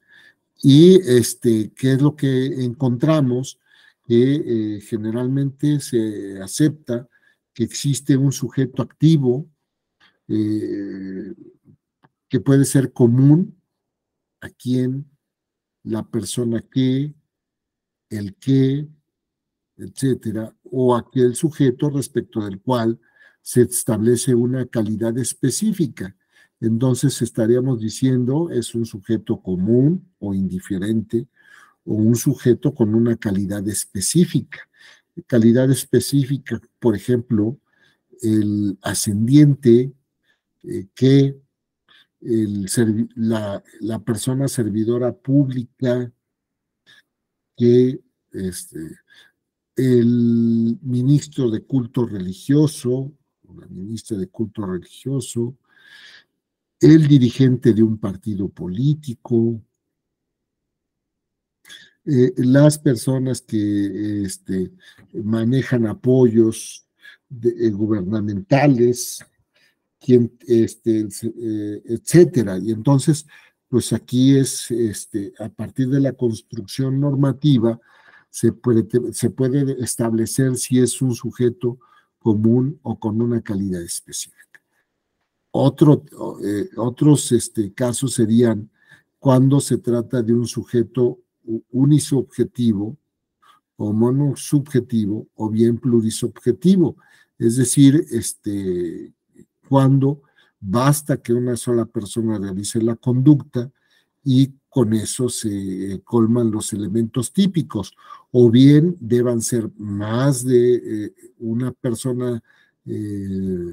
y este, ¿qué es lo que encontramos? Que generalmente se acepta que existe un sujeto activo que puede ser común a quién, la persona que, el qué, etcétera, o aquel sujeto respecto del cual se establece una calidad específica. Entonces estaríamos diciendo es un sujeto común o indiferente o un sujeto con una calidad específica. Calidad específica, por ejemplo, el ascendiente eh, que el, la, la, persona servidora pública que este, el ministro de culto religioso, la ministra de culto religioso, el dirigente de un partido político, eh, las personas que este, manejan apoyos eh, gubernamentales, quien, este, eh, etcétera. Y entonces, pues aquí es, este, a partir de la construcción normativa, se puede, se puede establecer si es un sujeto común o con una calidad específica. Otro, eh, otros este, casos serían cuando se trata de un sujeto unisubjetivo o monosubjetivo o bien plurisubjetivo, es decir, este, cuando basta que una sola persona realice la conducta y con eso se colman los elementos típicos, o bien deban ser más de eh, una persona eh,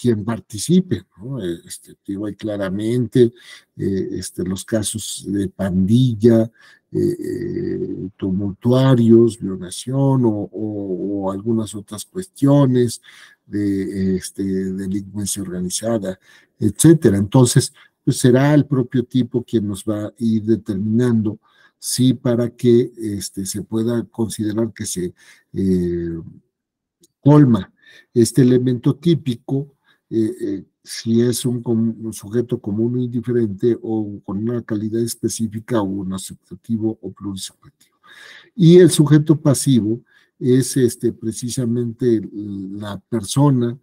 quien participe, ¿no? Este, digo, hay claramente eh, este, los casos de pandilla, tumultuarios, violación o, algunas otras cuestiones, de este, delincuencia organizada, etcétera. Entonces, pues será el propio tipo quien nos va a ir determinando si para que este, se pueda considerar que se eh, colma este elemento típico, eh, eh, si es un, un, sujeto común indiferente o con una calidad específica o un asociativo o plurisubjetivo. Y el sujeto pasivo es este, precisamente la persona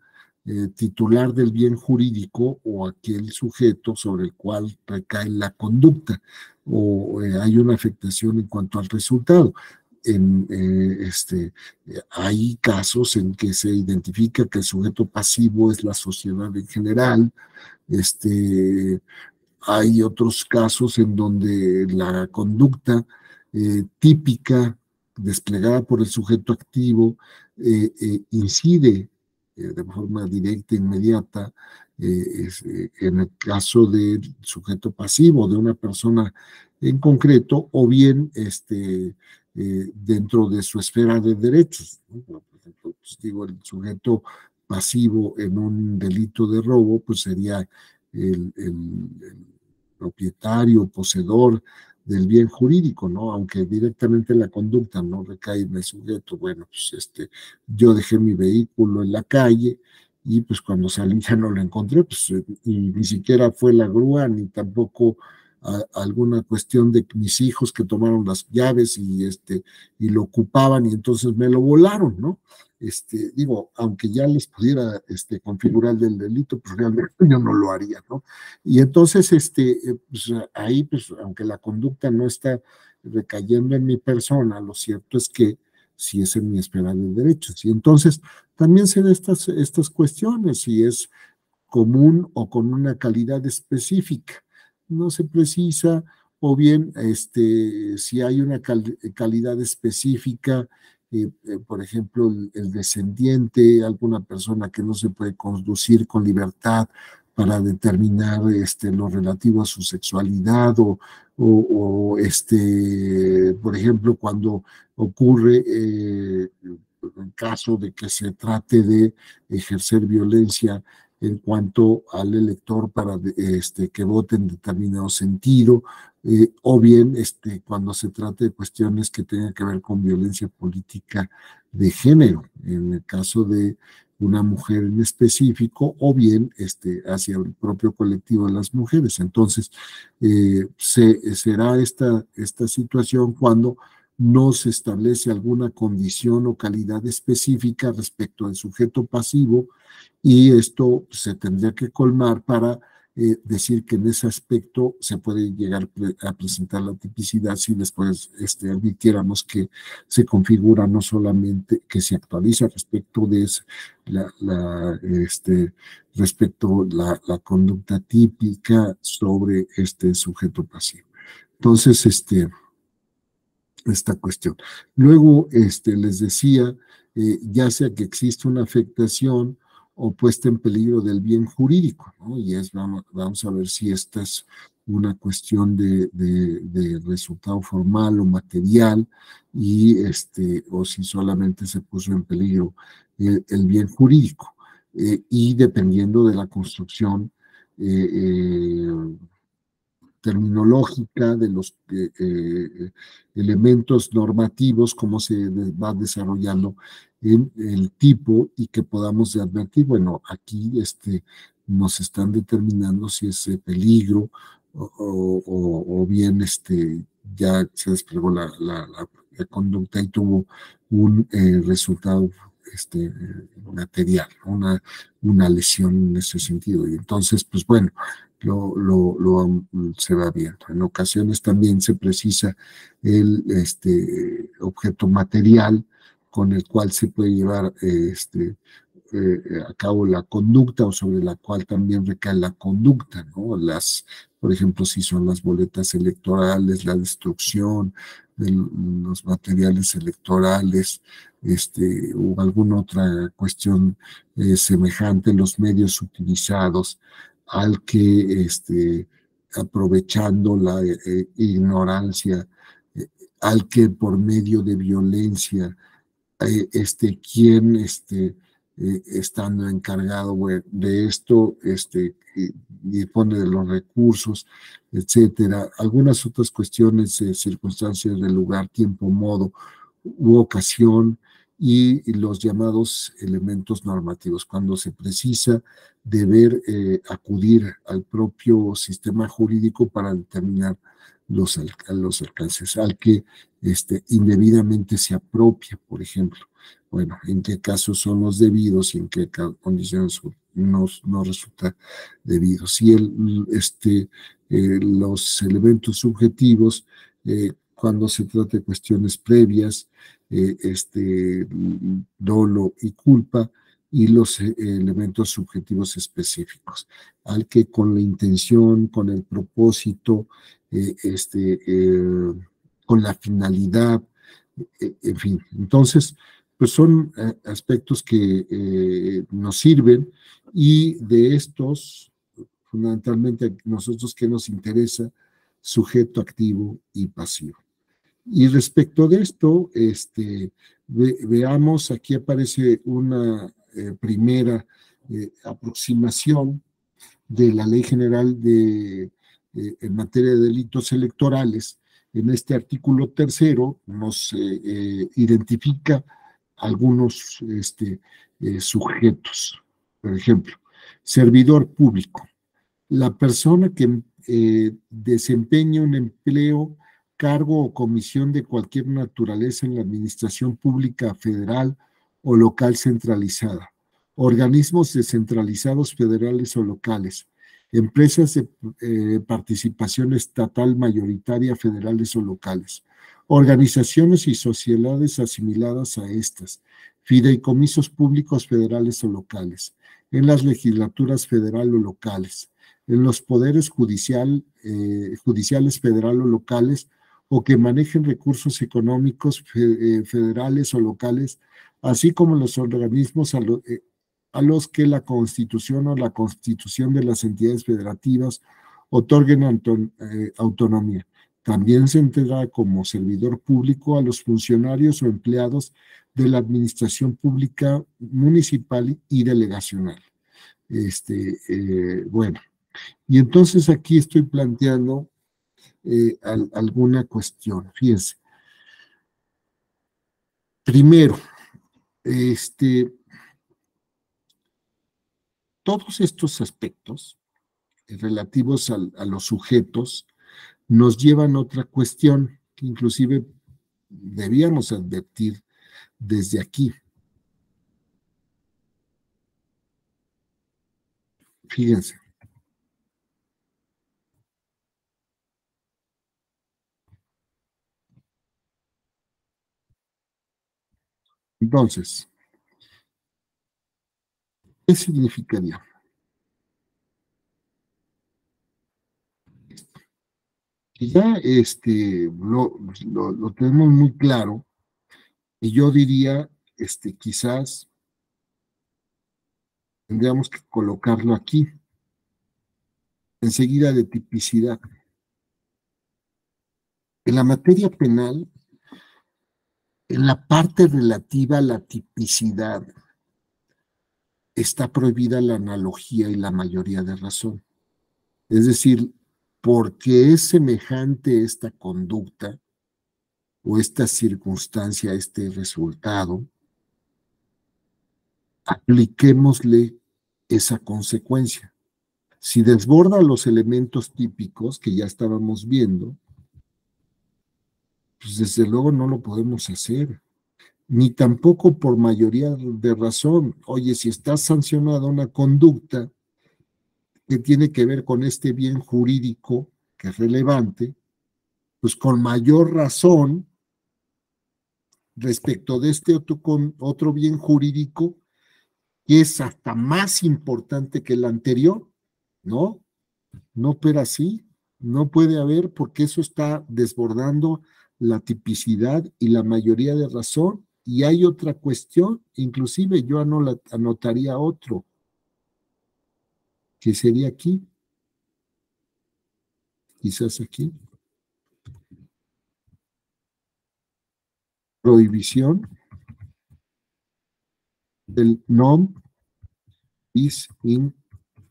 eh, titular del bien jurídico o aquel sujeto sobre el cual recae la conducta o eh, hay una afectación en cuanto al resultado. Eh, este, hay casos en que se identifica que el sujeto pasivo es la sociedad en general. Este, hay otros casos en donde la conducta típica desplegada por el sujeto activo eh, eh, incide eh, de forma directa, e inmediata, en el caso del sujeto pasivo, de una persona en concreto, o bien este, dentro de su esfera de derechos. Por ejemplo, pues, digo, el sujeto pasivo en un delito de robo, pues sería el, propietario, poseedor del bien jurídico, ¿no? Aunque directamente la conducta no recae en el sujeto. Bueno, pues este, yo dejé mi vehículo en la calle y pues cuando salí ya no lo encontré, pues y ni siquiera fue la grúa, ni tampoco alguna cuestión de mis hijos que tomaron las llaves y este y lo ocupaban y entonces me lo volaron, ¿no? Este, digo, aunque ya les pudiera este, configurar el delito, pues realmente yo no lo haría, ¿no? Y entonces, este, eh, pues ahí, pues, aunque la conducta no está recayendo en mi persona, lo cierto es que si es en mi esfera de derechos. Y entonces también se estas, estas cuestiones, si es común o con una calidad específica. No se precisa, o bien este, si hay una calidad específica eh, eh, por ejemplo, el, descendiente, alguna persona que no se puede conducir con libertad para determinar este, lo relativo a su sexualidad o, o, este, por ejemplo, cuando ocurre eh, caso de que se trate de ejercer violencia en cuanto al elector para este, que vote en determinado sentido, eh, o bien este, cuando se trate de cuestiones que tengan que ver con violencia política de género, en el caso de una mujer en específico, o bien este, hacia el propio colectivo de las mujeres. Entonces, eh, se, será esta, esta situación cuando no se establece alguna condición o calidad específica respecto al sujeto pasivo y esto se tendría que colmar para eh, decir que en ese aspecto se puede llegar a presentar la tipicidad si después este, admitiéramos que se configura no solamente, que se actualiza respecto de la, la, este, respecto la, la conducta típica sobre este sujeto pasivo. Entonces, este, esta cuestión. Luego, este, les decía, eh, ya sea que existe una afectación o puesta en peligro del bien jurídico, ¿no? Y es, vamos, a ver si esta es una cuestión de, resultado formal o material, y este, o si solamente se puso en peligro el, bien jurídico. Eh, y dependiendo de la construcción eh, terminológica, de los eh, eh, elementos normativos, cómo se va desarrollando en el tipo y que podamos advertir, bueno, aquí este, nos están determinando si es peligro o, bien este, ya se desplegó la, la, conducta y tuvo un eh, resultado este, material, una, una lesión en ese sentido. Y entonces, pues bueno, lo, lo, se va viendo. En ocasiones también se precisa el este, objeto material con el cual se puede llevar este, eh, a cabo la conducta o sobre la cual también recae la conducta, ¿no? Las, por ejemplo, si son las boletas electorales, la destrucción de los materiales electorales, este, o alguna otra cuestión eh, semejante, los medios utilizados, al que este, aprovechando la eh, ignorancia, eh, al que por medio de violencia, eh, este, quien este, estando encargado de esto, este, dispone de los recursos, etcétera. Algunas otras cuestiones, circunstancias del lugar, tiempo, modo u ocasión, y los llamados elementos normativos, cuando se precisa deber eh, acudir al propio sistema jurídico para determinar los, los alcances, al que este, indebidamente se apropia, por ejemplo. Bueno, en qué casos son los debidos y en qué condiciones no, no resulta debido. Si el, este, eh, los elementos subjetivos, eh, cuando se trata de cuestiones previas, eh, este, dolo y culpa y los eh, elementos subjetivos específicos, al que con la intención, con el propósito, eh, este, con la finalidad, en fin. Entonces, pues son aspectos que nos sirven y de estos, fundamentalmente nosotros que nos interesa, sujeto activo y pasivo. Y respecto de esto, este, veamos, aquí aparece una eh, primera eh, aproximación de la Ley General de, eh, en materia de delitos electorales. En este artículo tercero nos identifica algunos este, sujetos. Por ejemplo, servidor público. La persona que desempeña un empleo cargo o comisión de cualquier naturaleza en la administración pública federal o local centralizada, organismos descentralizados federales o locales, empresas de eh, participación estatal mayoritaria federales o locales, organizaciones y sociedades asimiladas a estas, fideicomisos públicos federales o locales, en las legislaturas federal o locales, en los poderes judicial, eh, judiciales federal o locales o que manejen recursos económicos eh, federales o locales, así como los organismos eh, a, los que la Constitución o la Constitución de las entidades federativas otorguen eh, autonomía. También se entenderá como servidor público a los funcionarios o empleados de la administración pública municipal y delegacional. Este, bueno, y entonces aquí estoy planteando eh, alguna cuestión. Fíjense. Primero, este, todos estos aspectos relativos a los sujetos nos llevan a otra cuestión que inclusive debíamos advertir desde aquí. Fíjense. Entonces, ¿qué significaría? ya este, lo, lo, tenemos muy claro, y yo diría, este, quizás tendríamos que colocarlo aquí, enseguida de tipicidad. En la materia penal, en la parte relativa a la tipicidad, está prohibida la analogía y la mayoría de razón. Es decir, porque es semejante esta conducta o esta circunstancia, este resultado, apliquémosle esa consecuencia. Si desborda los elementos típicos que ya estábamos viendo, pues desde luego no lo podemos hacer, ni tampoco por mayoría de razón. Oye, si está sancionada una conducta, que tiene que ver con este bien jurídico que es relevante, pues con mayor razón respecto de este otro, con otro bien jurídico que es hasta más importante que el anterior, ¿no? No, pero así, no puede haber porque eso está desbordando la tipicidad y la mayoría de razón. Y hay otra cuestión, inclusive yo anotaría otro, que sería aquí, quizás aquí. Prohibición del non is in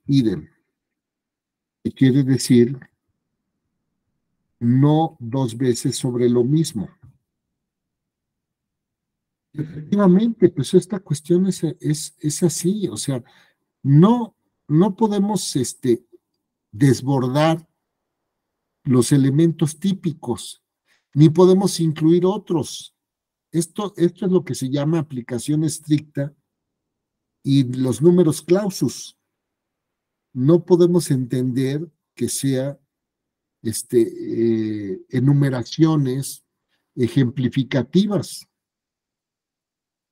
idem, que quiere decir no dos veces sobre lo mismo. Efectivamente, pues esta cuestión es, es, es así, o sea, no no podemos este, desbordar los elementos típicos, ni podemos incluir otros. Esto, esto es lo que se llama aplicación estricta y los números clausus. No podemos entender que sea este, eh, enumeraciones ejemplificativas,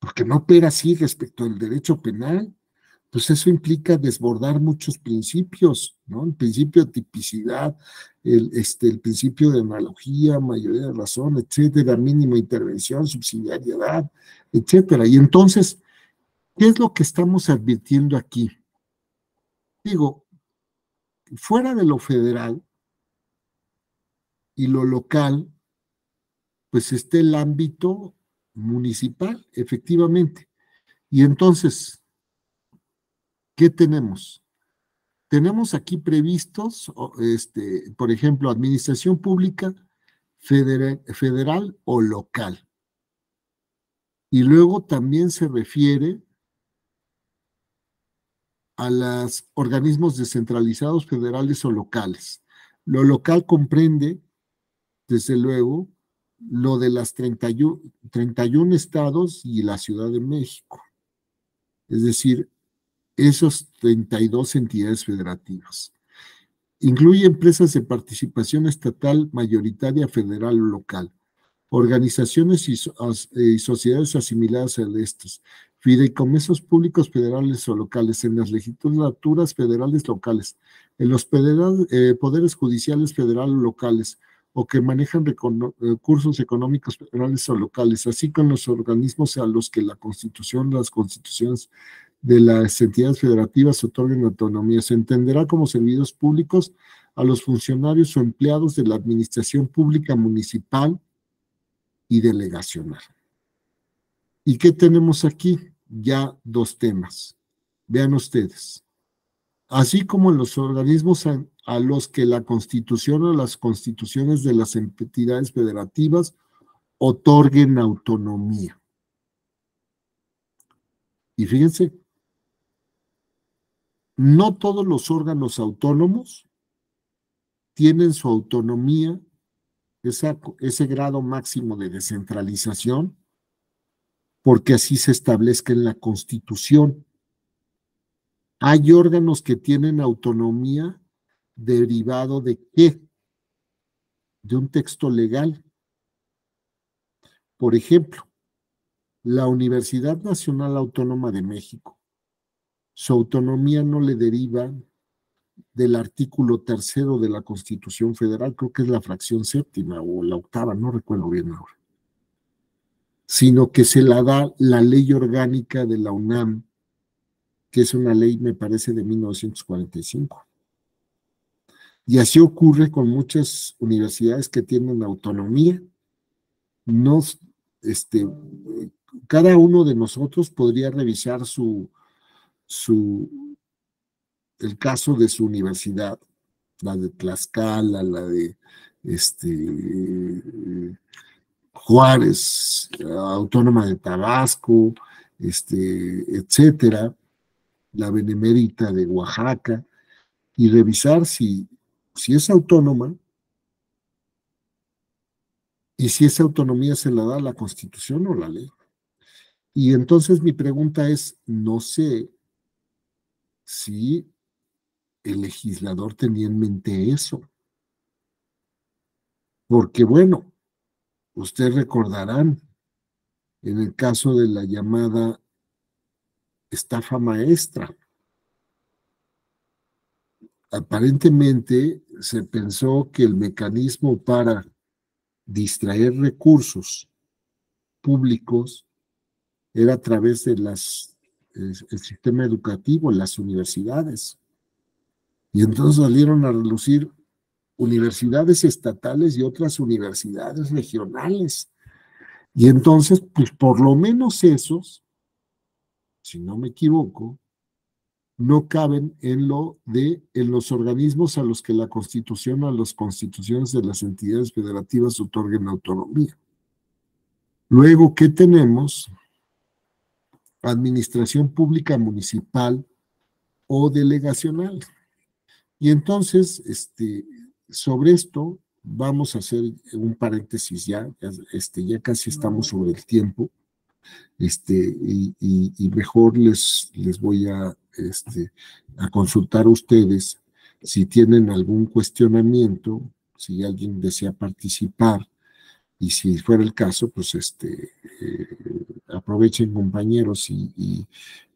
porque no opera así respecto al derecho penal pues eso implica desbordar muchos principios, ¿no? El principio de tipicidad, el, este, el principio de analogía, mayoría de razón, etcétera, mínimo intervención, subsidiariedad, etcétera. Y entonces, ¿qué es lo que estamos advirtiendo aquí? Digo, fuera de lo federal y lo local, pues está el ámbito municipal, efectivamente. Y entonces, ¿Qué tenemos? Tenemos aquí previstos, este, por ejemplo, administración pública federal, federal o local. Y luego también se refiere a los organismos descentralizados federales o locales. Lo local comprende, desde luego, lo de las 31, 31 estados y la Ciudad de México. Es decir, esos 32 entidades federativas. Incluye empresas de participación estatal mayoritaria federal o local, organizaciones y, sociedades asimiladas a estas, fideicomisos públicos federales o locales, en las legislaturas federales locales, en los eh, poderes judiciales federales o locales, o que manejan recursos económicos federales o locales, así como los organismos a los que la Constitución, las constituciones de las entidades federativas otorguen autonomía. Se entenderá como servicios públicos a los funcionarios o empleados de la administración pública municipal y delegacional. ¿Y qué tenemos aquí? Ya dos temas. Vean ustedes. así como los organismos a, los que la constitución o las constituciones de las entidades federativas otorguen autonomía. Y fíjense, no todos los órganos autónomos tienen su autonomía, ese grado máximo de descentralización, porque así se establezca en la Constitución. Hay órganos que tienen autonomía derivado de qué? De un texto legal. Por ejemplo, la Universidad Nacional Autónoma de México, su autonomía no le deriva del artículo tercero de la Constitución Federal, creo que es la fracción séptima o la octava, no recuerdo bien ahora, sino que se la da la ley orgánica de la UNAM, que es una ley, me parece, de 1945. Y así ocurre con muchas universidades que tienen autonomía. No, este, cada uno de nosotros podría revisar su, su, el caso de su universidad, la de Tlaxcala, la de este, Juárez, Autónoma de Tabasco, este, etcétera, la Benemérita de Oaxaca, y revisar si, si es autónoma y si esa autonomía se la da la Constitución o la ley. Y entonces mi pregunta es, no sé si el legislador tenía en mente eso. Porque bueno, ustedes recordarán en el caso de la llamada estafa maestra. Aparentemente se pensó que el mecanismo para distraer recursos públicos era a través de sistema educativo, las universidades. Y entonces salieron a relucir universidades estatales y otras universidades regionales. Y entonces, pues por lo menos esos, si no me equivoco, no caben en lo de en los organismos a los que la Constitución o las constituciones de las entidades federativas otorguen autonomía. Luego, ¿qué tenemos? Administración pública municipal o delegacional. Y entonces, este, sobre esto vamos a hacer un paréntesis ya, este, ya casi estamos sobre el tiempo, este, y, mejor les, les voy a, este, a consultar a ustedes si tienen algún cuestionamiento, si alguien desea participar, y si fuera el caso, pues este, eh, aprovechen compañeros y,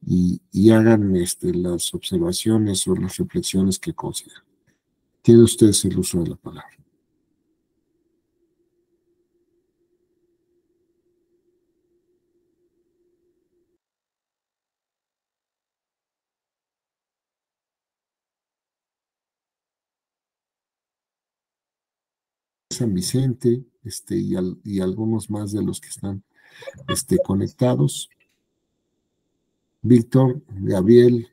y, hagan este, las observaciones o las reflexiones que consideran. Tiene ustedes el uso de la palabra. San Vicente este, y, algunos más de los que están este, conectados. Víctor, Gabriel,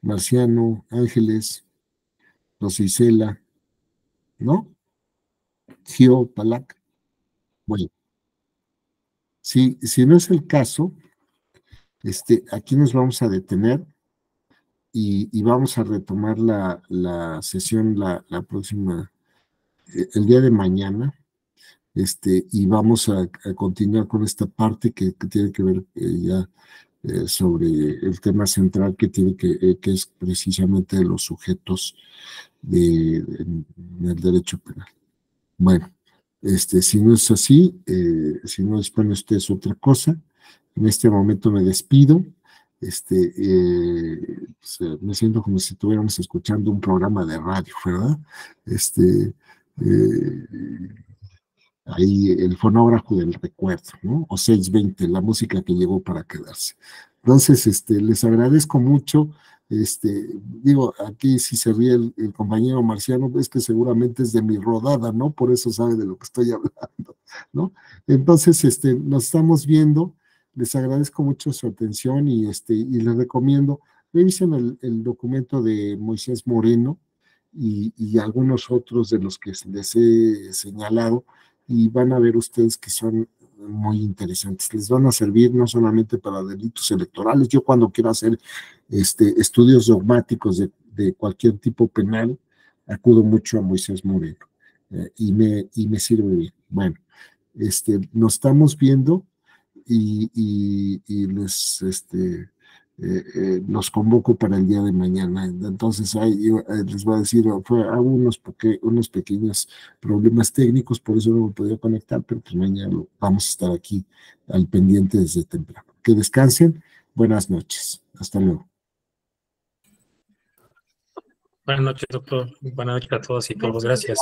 Marciano, Ángeles, Rosicela, ¿no? Gio, Palac. Bueno, si, si no es el caso, este, aquí nos vamos a detener y, vamos a retomar la, la sesión la, próxima, el día de mañana este, y vamos a, continuar con esta parte que, tiene que ver eh, ya eh, sobre el tema central que tiene que, eh, que es precisamente los sujetos de, derecho penal. Bueno, este, si no es así, si no dispone ustedes otra cosa, en este momento me despido. Este, me siento como si estuviéramos escuchando un programa de radio, ¿verdad? Este, ahí el fonógrafo del recuerdo, ¿no? O 620, la música que llegó para quedarse. Entonces, este, les agradezco mucho. Este, digo, aquí si se ríe el, compañero marciano, es que seguramente es de mi rodada, ¿no? Por eso sabe de lo que estoy [laughs] hablando, ¿no? Entonces, este, nos estamos viendo. Les agradezco mucho su atención y, este, y les recomiendo revisen el, el documento de Moisés Moreno y, y, algunos otros de los que les he señalado y van a ver ustedes que son muy interesantes. Les van a servir no solamente para delitos electorales. Yo cuando quiero hacer este, estudios dogmáticos de, de cualquier tipo penal, acudo mucho a Moisés Moreno eh, y, me, y me sirve bien. Bueno, este, nos estamos viendo y, y, y les, este, eh, eh, los convoco para el día de mañana. Entonces, ahí, eh, les voy a decir, fue unos, porque, unos pequeños problemas técnicos, por eso no me podía conectar, pero pues mañana vamos a estar aquí al pendiente desde temprano. Que descansen. Buenas noches. Hasta luego. Buenas noches, doctor. Buenas noches a todos y todos. Gracias.